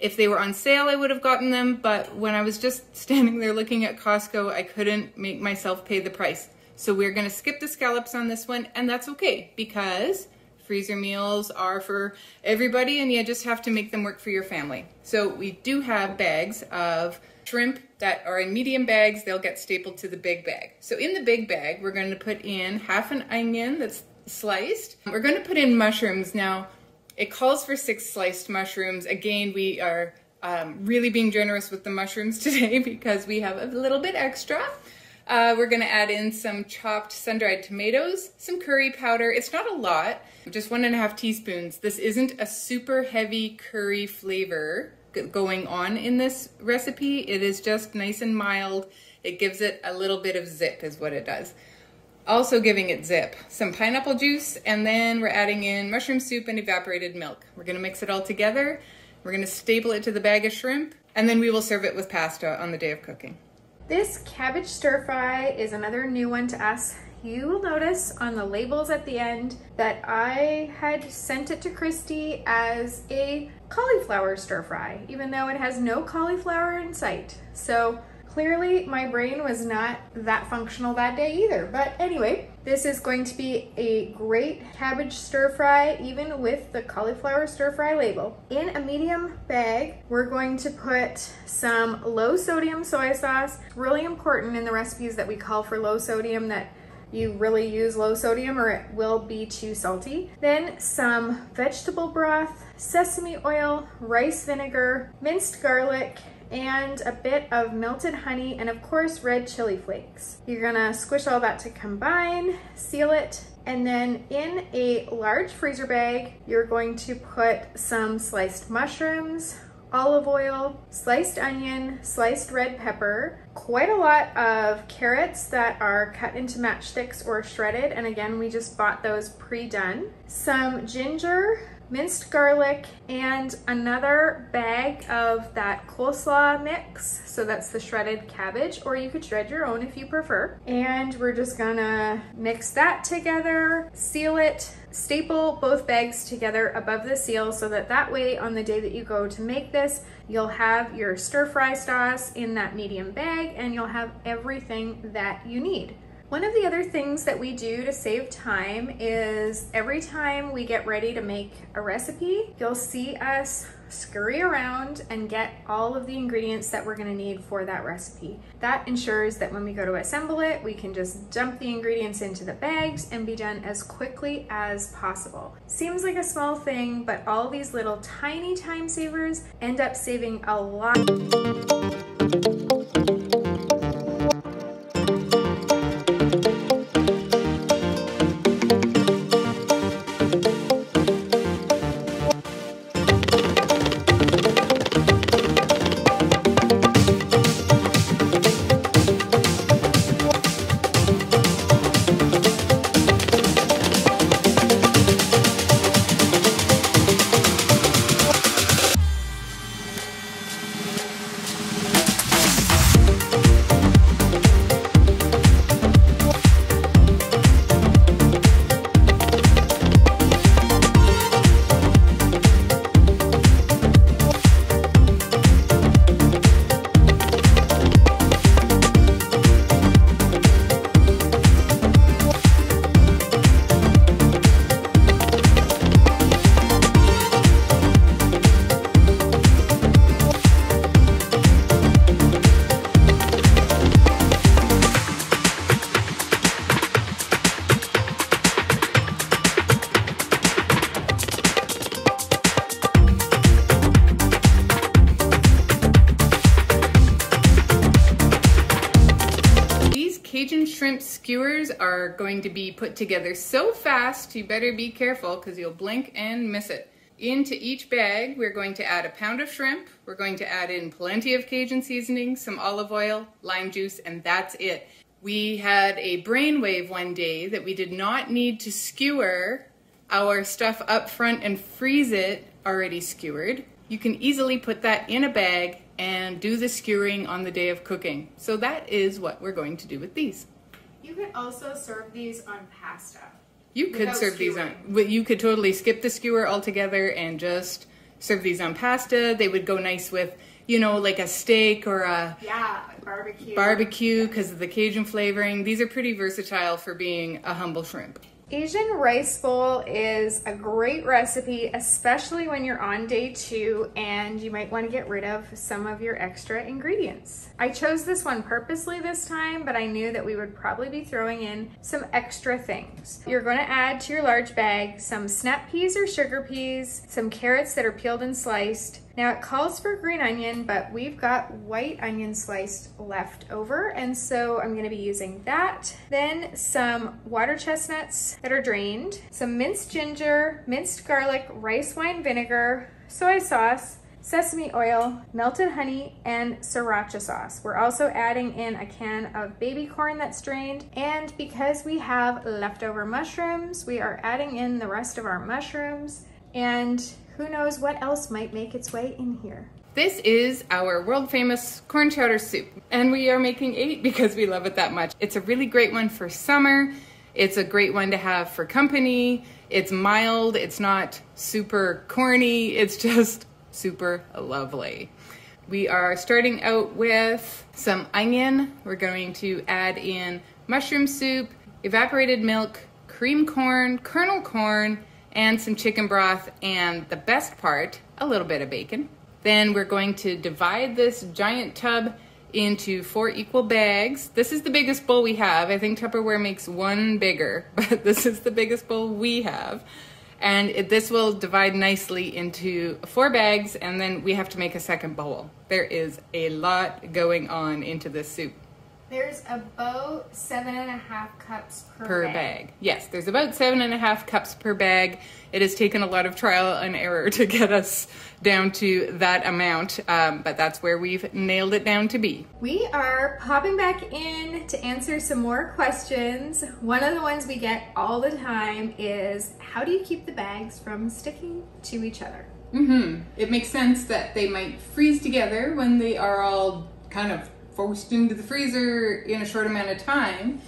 If they were on sale, I would have gotten them, but when I was just standing there looking at Costco, I couldn't make myself pay the price. So we're gonna skip the scallops on this one, and that's okay because freezer meals are for everybody and you just have to make them work for your family. So we do have bags of shrimp that are in medium bags. They'll get stapled to the big bag. So in the big bag, we're going to put in half an onion that's sliced. We're going to put in mushrooms. Now, it calls for six sliced mushrooms. Again, we are um, really being generous with the mushrooms today because we have a little bit extra. Uh, we're gonna add in some chopped sun-dried tomatoes, some curry powder. It's not a lot, just one and a half teaspoons. This isn't a super heavy curry flavor going on in this recipe. It is just nice and mild. It gives it a little bit of zip is what it does. Also giving it zip, some pineapple juice, and then we're adding in mushroom soup and evaporated milk. We're gonna mix it all together. We're gonna staple it to the bag of shrimp, and then we will serve it with pasta on the day of cooking. This cabbage stir fry is another new one to us. You will notice on the labels at the end that I had sent it to Christy as a cauliflower stir fry, even though it has no cauliflower in sight. So Clearly, my brain was not that functional that day either. But anyway, this is going to be a great cabbage stir fry, even with the cauliflower stir fry label. In a medium bag, we're going to put some low sodium soy sauce. Really important in the recipes that we call for low sodium that you really use low sodium or it will be too salty. Then some vegetable broth, sesame oil, rice vinegar, minced garlic, and a bit of melted honey, and of course, red chili flakes. You're gonna squish all that to combine, seal it, and then in a large freezer bag, you're going to put some sliced mushrooms, olive oil, sliced onion, sliced red pepper, quite a lot of carrots that are cut into matchsticks or shredded. And again, we just bought those pre-done. Some ginger, minced garlic, and another bag of that coleslaw mix. So that's the shredded cabbage, or you could shred your own if you prefer. And we're just gonna mix that together, seal it, staple both bags together above the seal so that that way on the day that you go to make this, you'll have your stir fry sauce in that medium bag and you'll have everything that you need. One of the other things that we do to save time is every time we get ready to make a recipe, you'll see us scurry around and get all of the ingredients that we're gonna need for that recipe. That ensures that when we go to assemble it, we can just dump the ingredients into the bags and be done as quickly as possible. Seems like a small thing, but all these little tiny time savers end up saving a lot. Are going to be put together so fast, you better be careful because you'll blink and miss it. Into each bag, we're going to add a pound of shrimp. We're going to add in plenty of Cajun seasoning, some olive oil, lime juice, and that's it. We had a brainwave one day that we did not need to skewer our stuff up front and freeze it already skewered. You can easily put that in a bag and do the skewering on the day of cooking. So that is what we're going to do with these. You could also serve these on pasta. You could serve skewering. these on, you could totally skip the skewer altogether and just serve these on pasta. They would go nice with, you know, like a steak or a yeah, barbecue. Barbecue because of the Cajun flavoring. These are pretty versatile for being a humble shrimp. Asian rice bowl is a great recipe, especially when you're on day two and you might want to get rid of some of your extra ingredients. I chose this one purposely this time, but I knew that we would probably be throwing in some extra things. You're going to add to your large bag some snap peas or sugar peas, some carrots that are peeled and sliced, now it calls for green onion, but we've got white onion sliced left over, and so I'm gonna be using that. Then some water chestnuts that are drained, some minced ginger, minced garlic, rice wine vinegar, soy sauce, sesame oil, melted honey, and sriracha sauce. We're also adding in a can of baby corn that's drained. And because we have leftover mushrooms, we are adding in the rest of our mushrooms. And who knows what else might make its way in here. This is our world famous corn chowder soup, and we are making eight because we love it that much. It's a really great one for summer. It's a great one to have for company. It's mild, it's not super corny, it's just super lovely. We are starting out with some onion. We're going to add in mushroom soup, evaporated milk, cream corn, kernel corn, and some chicken broth, and the best part, a little bit of bacon. Then we're going to divide this giant tub into four equal bags. This is the biggest bowl we have. I think Tupperware makes one bigger, but this is the biggest bowl we have. And it, this will divide nicely into four bags, and then we have to make a second bowl. There is a lot going on into this soup. There's about seven and a half cups per, per bag. bag. Yes, there's about seven and a half cups per bag. It has taken a lot of trial and error to get us down to that amount, um, but that's where we've nailed it down to be. We are popping back in to answer some more questions. One of the ones we get all the time is how do you keep the bags from sticking to each other? Mm-hmm. It makes sense that they might freeze together when they are all kind of forced into the freezer in a short amount of time.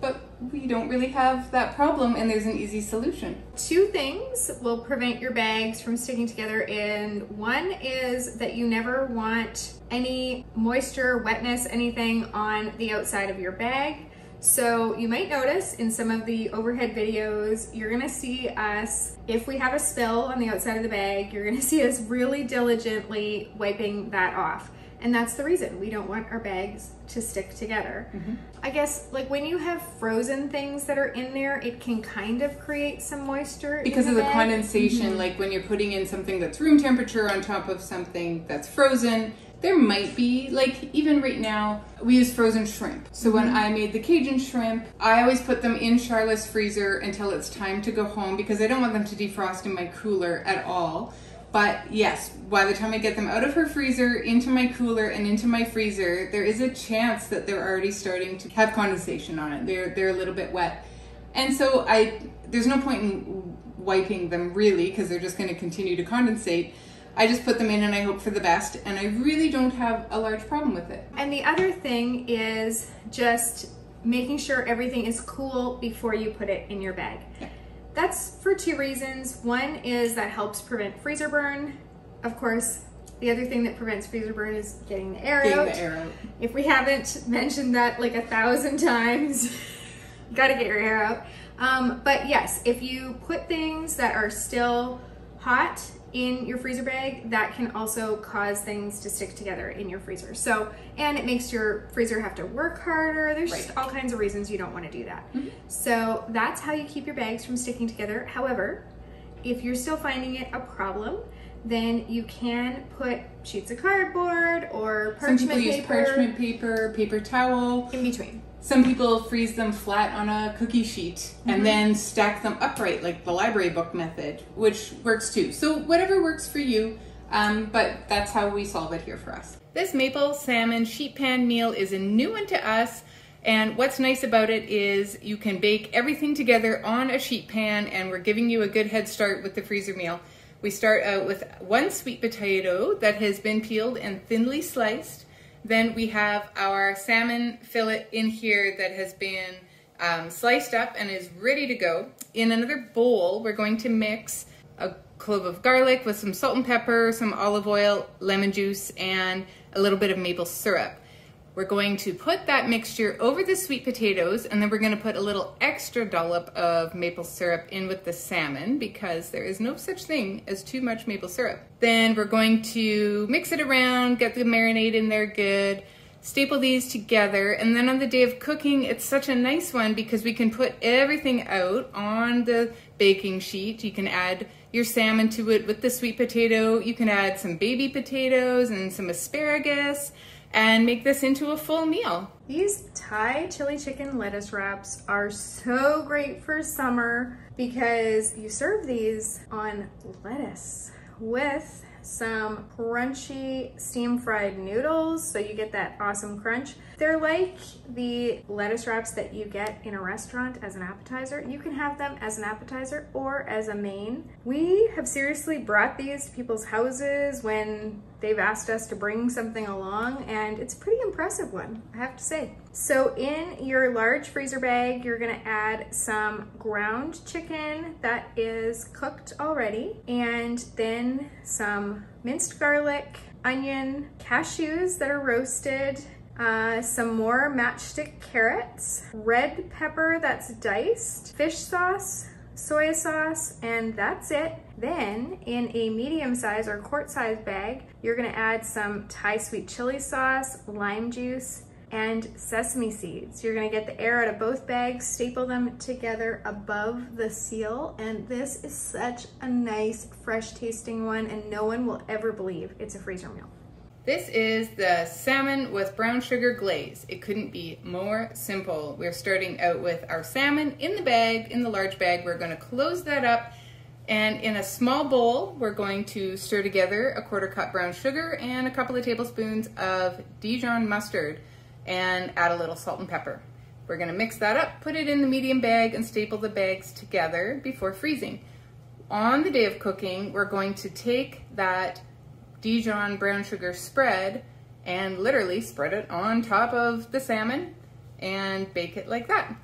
But we don't really have that problem, and there's an easy solution. Two things will prevent your bags from sticking together, and one is that you never want any moisture, wetness, anything on the outside of your bag. So you might notice in some of the overhead videos, you're gonna see us, if we have a spill on the outside of the bag, you're gonna see us really diligently wiping that off. And that's the reason we don't want our bags to stick together. Mm-hmm. I guess like when you have frozen things that are in there, it can kind of create some moisture because the of the bag. condensation. Mm-hmm. Like when you're putting in something that's room temperature on top of something that's frozen, there might be like even right now we use frozen shrimp. So mm-hmm. when I made the Cajun shrimp, I always put them in Charla's freezer until it's time to go home because I don't want them to defrost in my cooler at all. But yes, by the time I get them out of her freezer, into my cooler, and into my freezer, there is a chance that they're already starting to have condensation on it. They're they're a little bit wet, and so I there's no point in wiping them really because they're just going to continue to condensate. I just put them in and I hope for the best, and I really don't have a large problem with it. And the other thing is just making sure everything is cool before you put it in your bag. Yeah. That's for two reasons. One is that helps prevent freezer burn. Of course, the other thing that prevents freezer burn is getting the air getting out. The air out. If we haven't mentioned that like a thousand times, gotta get your air out. Um, but yes, if you put things that are still hot in your freezer bag, that can also cause things to stick together in your freezer. So, and it makes your freezer have to work harder. There's right. just all kinds of reasons you don't want to do that. Mm-hmm. So that's how you keep your bags from sticking together. However, if you're still finding it a problem, then you can put sheets of cardboard or parchment Some people paper. use parchment paper, paper towel. In between. Some people freeze them flat on a cookie sheet mm-hmm. and then stack them upright, like the library book method, which works too. So, whatever works for you, um, but that's how we solve it here for us. This maple salmon sheet pan meal is a new one to us. And what's nice about it is you can bake everything together on a sheet pan, and we're giving you a good head start with the freezer meal. We start out with one sweet potato that has been peeled and thinly sliced. Then we have our salmon fillet in here that has been um, sliced up and is ready to go. In another bowl, we're going to mix a clove of garlic with some salt and pepper, some olive oil, lemon juice, and a little bit of maple syrup. We're going to put that mixture over the sweet potatoes and then we're going to put a little extra dollop of maple syrup in with the salmon because there is no such thing as too much maple syrup. Then we're going to mix it around, get the marinade in there good, staple these together, and then on the day of cooking, it's such a nice one because we can put everything out on the baking sheet. You can add your salmon to it with the sweet potato. You can add some baby potatoes and some asparagus and make this into a full meal. These Thai chili chicken lettuce wraps are so great for summer because you serve these on lettuce with some crunchy steam fried noodles so you get that awesome crunch. They're like the lettuce wraps that you get in a restaurant as an appetizer. You can have them as an appetizer or as a main. We have seriously brought these to people's houses when they've asked us to bring something along and it's a pretty impressive one, I have to say. So in your large freezer bag, you're gonna add some ground chicken that is cooked already and then some minced garlic, onion, cashews that are roasted, uh, some more matchstick carrots, red pepper that's diced, fish sauce, soy sauce, and that's it. Then in a medium size or quart size bag, you're gonna add some Thai sweet chili sauce, lime juice, and sesame seeds. You're gonna get the air out of both bags, staple them together above the seal, and this is such a nice, fresh tasting one, and no one will ever believe it's a freezer meal. This is the salmon with brown sugar glaze. It couldn't be more simple. We're starting out with our salmon in the bag, in the large bag. We're gonna close that up and in a small bowl, we're going to stir together a quarter cup brown sugar and a couple of tablespoons of Dijon mustard and add a little salt and pepper. We're gonna mix that up, put it in the medium bag and staple the bags together before freezing. On the day of cooking, we're going to take that Dijon brown sugar spread and literally spread it on top of the salmon and bake it like that.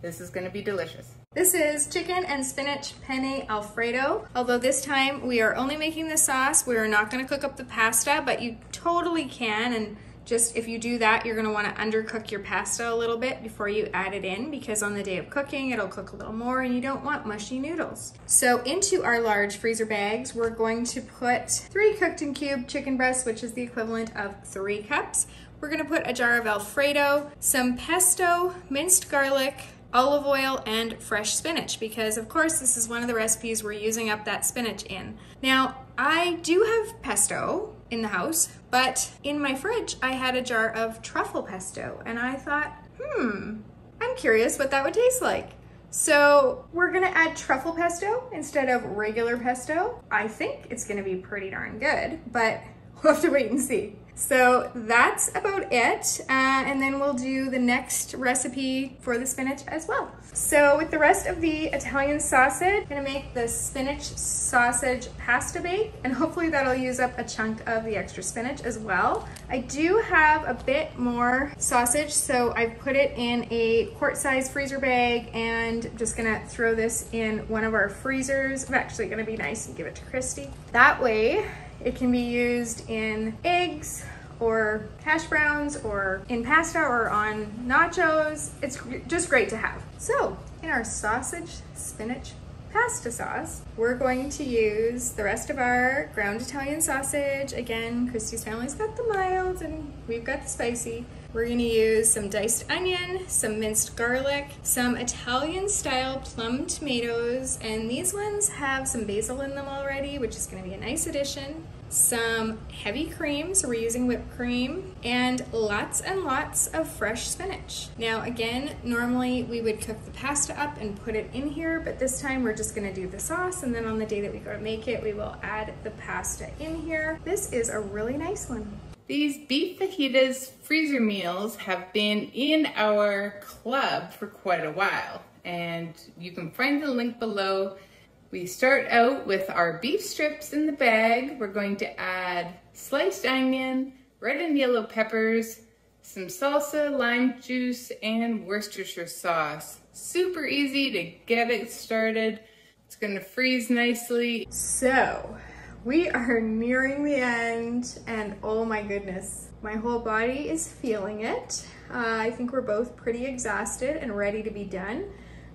This is gonna be delicious. This is chicken and spinach penne alfredo. Although this time we are only making the sauce, we are not gonna cook up the pasta, but you totally can and just if you do that, you're gonna wanna undercook your pasta a little bit before you add it in because on the day of cooking, it'll cook a little more and you don't want mushy noodles. So into our large freezer bags, we're going to put three cooked and cubed chicken breasts, which is the equivalent of three cups. We're gonna put a jar of Alfredo, some pesto, minced garlic, olive oil, and fresh spinach because of course this is one of the recipes we're using up that spinach in. Now, I do have pesto, in the house, but in my fridge I had a jar of truffle pesto and I thought, hmm, I'm curious what that would taste like. So we're gonna add truffle pesto instead of regular pesto. I think it's gonna be pretty darn good, but we'll have to wait and see. So that's about it. Uh, and then we'll do the next recipe for the spinach as well. So with the rest of the Italian sausage, I'm gonna make the spinach sausage pasta bake and hopefully that'll use up a chunk of the extra spinach as well. I do have a bit more sausage, so I've put it in a quart size freezer bag and I'm just gonna throw this in one of our freezers. I'm actually gonna be nice and give it to Christy. That way it can be used in eggs or hash browns or in pasta or on nachos. It's just great to have. So in our sausage spinach pasta sauce, we're going to use the rest of our ground Italian sausage. Again, Christy's family's got the mild and we've got the spicy. We're gonna use some diced onion, some minced garlic, some Italian style plum tomatoes, and these ones have some basil in them already, which is gonna be a nice addition some heavy cream, so we're using whipped cream, and lots and lots of fresh spinach. Now again, normally we would cook the pasta up and put it in here, but this time we're just gonna do the sauce, and then on the day that we go to make it, we will add the pasta in here. This is a really nice one. These beef fajitas freezer meals have been in our club for quite a while, and you can find the link below we start out with our beef strips in the bag. We're going to add sliced onion, red and yellow peppers, some salsa, lime juice, and Worcestershire sauce. Super easy to get it started. It's gonna freeze nicely. So, we are nearing the end and oh my goodness, my whole body is feeling it. Uh, I think we're both pretty exhausted and ready to be done,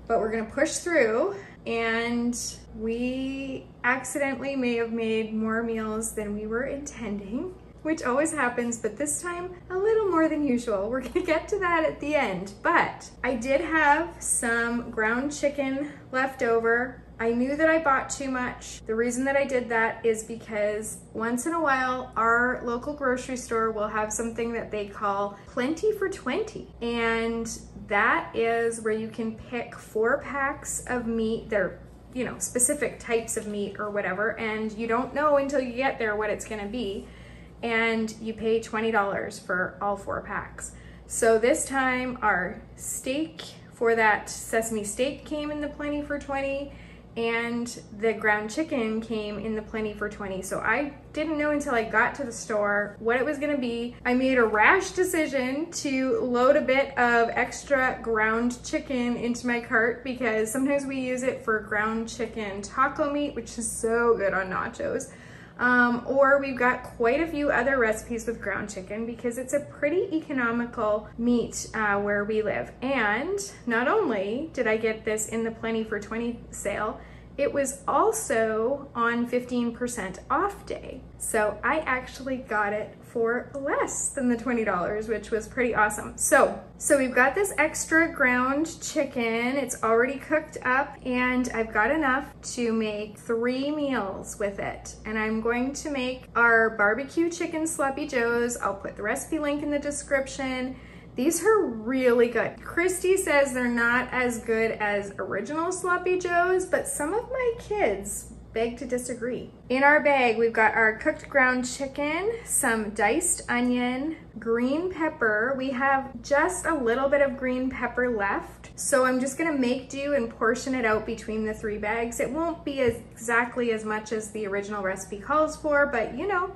but we're gonna push through and we accidentally may have made more meals than we were intending which always happens, but this time a little more than usual. We're gonna get to that at the end, but I did have some ground chicken left over. I knew that I bought too much. The reason that I did that is because once in a while, our local grocery store will have something that they call plenty for 20. And that is where you can pick four packs of meat. They're you know, specific types of meat or whatever, and you don't know until you get there what it's gonna be, and you pay $20 for all four packs. So this time our steak for that sesame steak came in the plenty for 20 and the ground chicken came in the plenty for 20 so I didn't know until I got to the store what it was gonna be. I made a rash decision to load a bit of extra ground chicken into my cart because sometimes we use it for ground chicken taco meat which is so good on nachos Um, or we've got quite a few other recipes with ground chicken because it's a pretty economical meat uh, where we live. And not only did I get this in the Plenty for 20 sale, it was also on 15% off day. So I actually got it for less than the $20, which was pretty awesome. So, so we've got this extra ground chicken. It's already cooked up and I've got enough to make three meals with it. And I'm going to make our barbecue chicken sloppy joes. I'll put the recipe link in the description. These are really good. Christy says they're not as good as original Sloppy Joes, but some of my kids beg to disagree. In our bag, we've got our cooked ground chicken, some diced onion, green pepper. We have just a little bit of green pepper left. So I'm just gonna make do and portion it out between the three bags. It won't be as exactly as much as the original recipe calls for, but you know,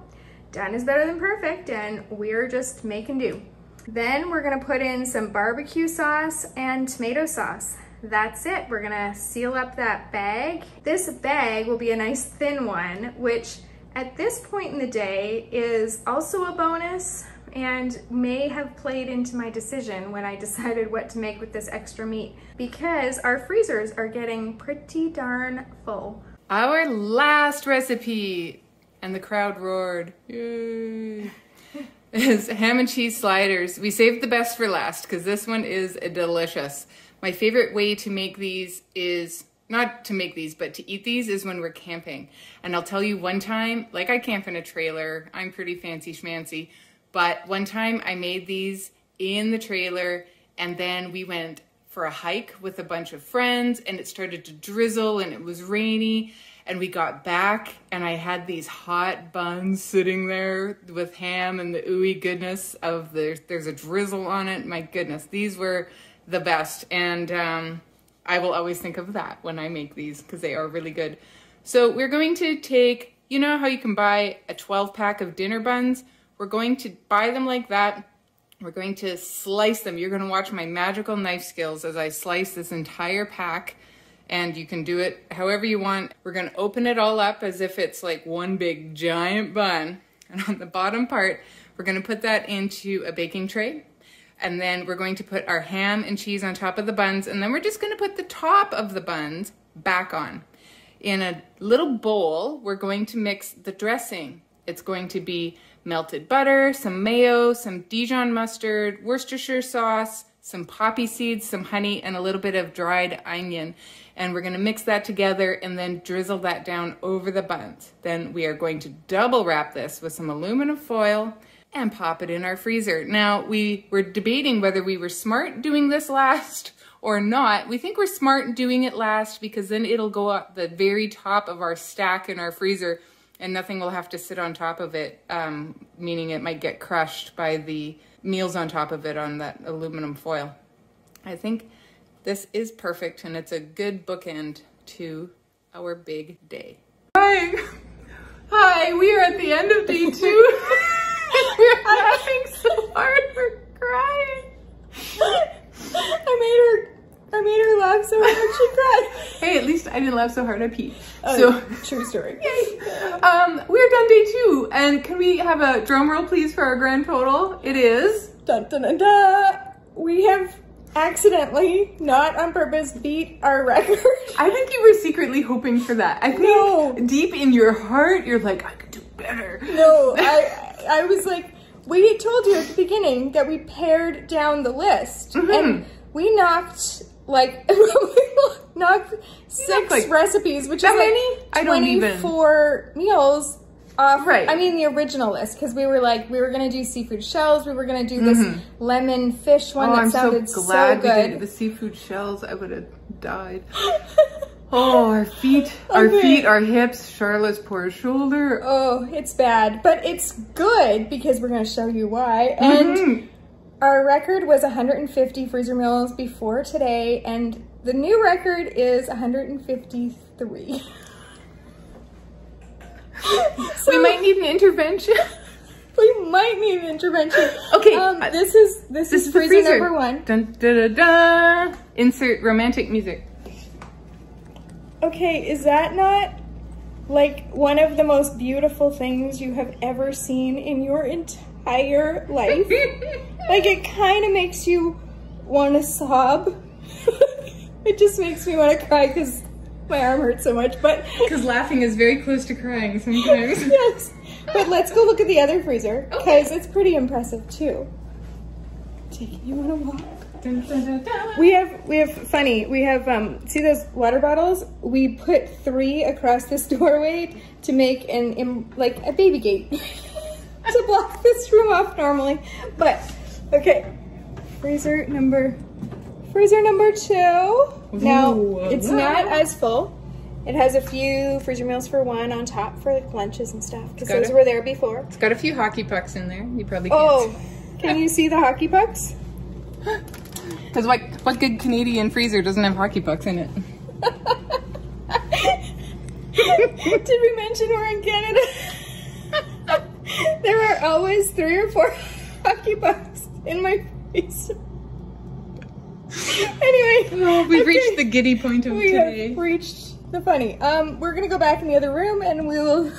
done is better than perfect and we're just making do. Then we're gonna put in some barbecue sauce and tomato sauce. That's it, we're gonna seal up that bag. This bag will be a nice thin one, which at this point in the day is also a bonus and may have played into my decision when I decided what to make with this extra meat because our freezers are getting pretty darn full. Our last recipe, and the crowd roared. Yay is ham and cheese sliders. We saved the best for last because this one is delicious. My favorite way to make these is not to make these, but to eat these is when we're camping. And I'll tell you one time, like I camp in a trailer, I'm pretty fancy schmancy, but one time I made these in the trailer and then we went for a hike with a bunch of friends and it started to drizzle and it was rainy and we got back and I had these hot buns sitting there with ham and the ooey goodness of the there's a drizzle on it. My goodness, these were the best and um, I will always think of that when I make these because they are really good. So we're going to take, you know how you can buy a 12 pack of dinner buns? We're going to buy them like that. We're going to slice them. You're going to watch my magical knife skills as I slice this entire pack and you can do it however you want. We're gonna open it all up as if it's like one big giant bun. And on the bottom part, we're gonna put that into a baking tray. And then we're going to put our ham and cheese on top of the buns. And then we're just gonna put the top of the buns back on. In a little bowl, we're going to mix the dressing. It's going to be melted butter, some mayo, some Dijon mustard, Worcestershire sauce, some poppy seeds, some honey, and a little bit of dried onion. And we're gonna mix that together and then drizzle that down over the buns. Then we are going to double wrap this with some aluminum foil and pop it in our freezer. Now, we were debating whether we were smart doing this last or not. We think we're smart doing it last because then it'll go up the very top of our stack in our freezer and nothing will have to sit on top of it, um, meaning it might get crushed by the meals on top of it on that aluminum foil. I think this is perfect and it's a good bookend to our big day. Hi! Hi, we are at the end of day two. we're laughing so hard, we're crying. I made her I made her laugh so hard she cried. hey, at least I didn't laugh so hard I peed. Oh, so true story. Yay. Um, we're done day two, and can we have a drum roll, please, for our grand total? It is. Dun dun dun dun. We have accidentally, not on purpose, beat our record. I think you were secretly hoping for that. I think no. deep in your heart, you're like, I could do better. No, I, I was like, we told you at the beginning that we pared down the list, mm -hmm. and we knocked like knocked six like, recipes, which is like many? I don't even four meals off. Right. I mean the original list because we were like we were gonna do seafood shells. We were gonna do this mm -hmm. lemon fish one oh, that I'm sounded so, glad so good. We did the seafood shells. I would have died. Oh, our feet, okay. our feet, our hips, Charla's poor shoulder. Oh, it's bad, but it's good because we're going to show you why. And mm -hmm. Our record was 150 freezer meals before today, and the new record is 153. so, we might need an intervention. we might need an intervention. Okay, um, this is this, this is, is freezer, freezer, number one. Dun, da, da, da. Insert romantic music. Okay, is that not like one of the most beautiful things you have ever seen in your entire life. like it kind of makes you want to sob. it just makes me want to cry because my arm hurts so much. But Because laughing is very close to crying sometimes. yes, but let's go look at the other freezer because it's pretty impressive too. Taking you on a walk. We have we have funny. We have um see those water bottles? We put three across this doorway to make an like a baby gate to block this room off normally. But okay, freezer number freezer number two. Now it's wow. not as full. It has a few freezer meals for one on top for like lunches and stuff because those it. were there before. It's got a few hockey pucks in there. You probably can't. Oh, can you see the hockey pucks? Because what, what good Canadian freezer doesn't have hockey pucks in it? Did we mention we're in Canada? there are always three or four hockey pucks in my freezer. anyway, Oh, we've okay, reached the giddy point of we today. have reached the funny. Um, we're gonna go back in the other room and we will.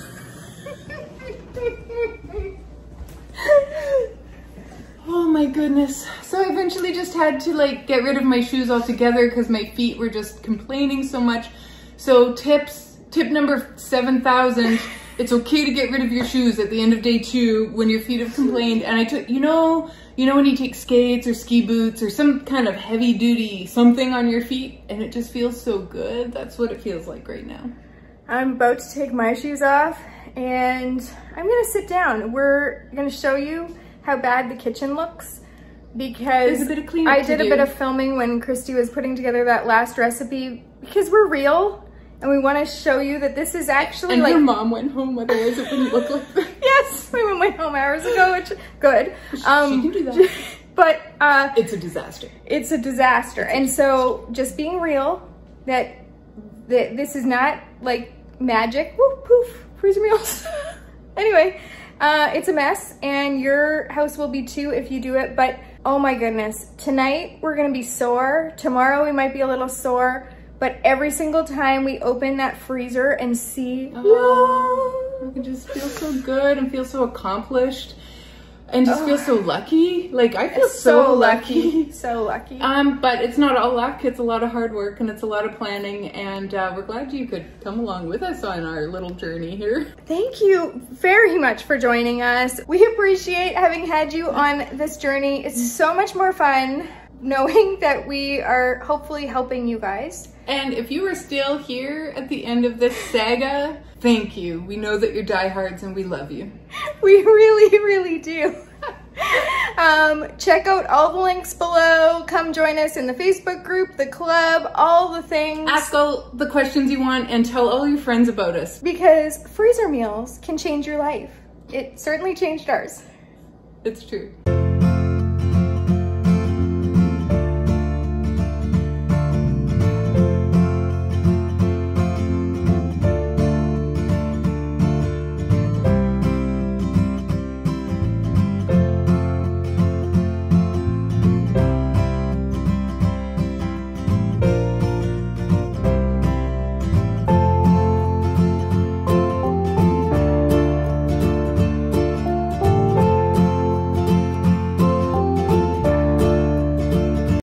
Oh my goodness. So I eventually just had to like get rid of my shoes altogether because my feet were just complaining so much. So tips, tip number 7,000, it's okay to get rid of your shoes at the end of day two when your feet have complained. And I took, you know, you know when you take skates or ski boots or some kind of heavy duty something on your feet and it just feels so good. That's what it feels like right now. I'm about to take my shoes off and I'm gonna sit down. We're gonna show you how bad the kitchen looks because a bit of I did a bit of filming when Christy was putting together that last recipe because we're real and we want to show you that this is actually And like her mom went home, otherwise it wouldn't look like that. yes, we went home hours ago, which good. Um, can do that. But uh, It's a disaster. it's a disaster. And so just being real that that this is not like magic. Whoop poof, freezer meals. anyway, uh, it's a mess and your house will be too if you do it. But oh my goodness, tonight we're gonna be sore. Tomorrow we might be a little sore. But every single time we open that freezer and see, Oh, I can just feel so good and feel so accomplished and just feel so lucky. Like I feel so, lucky. so lucky. Um, but it's not all luck. It's a lot of hard work and it's a lot of planning. And uh, we're glad you could come along with us on our little journey here. Thank you very much for joining us. We appreciate having had you on this journey. It's so much more fun knowing that we are hopefully helping you guys. And if you are still here at the end of this saga, thank you. We know that you're diehards and we love you. We really, really do. um, check out all the links below. Come join us in the Facebook group, the club, all the things. Ask all the questions you want and tell all your friends about us. Because freezer meals can change your life. It certainly changed ours. It's true.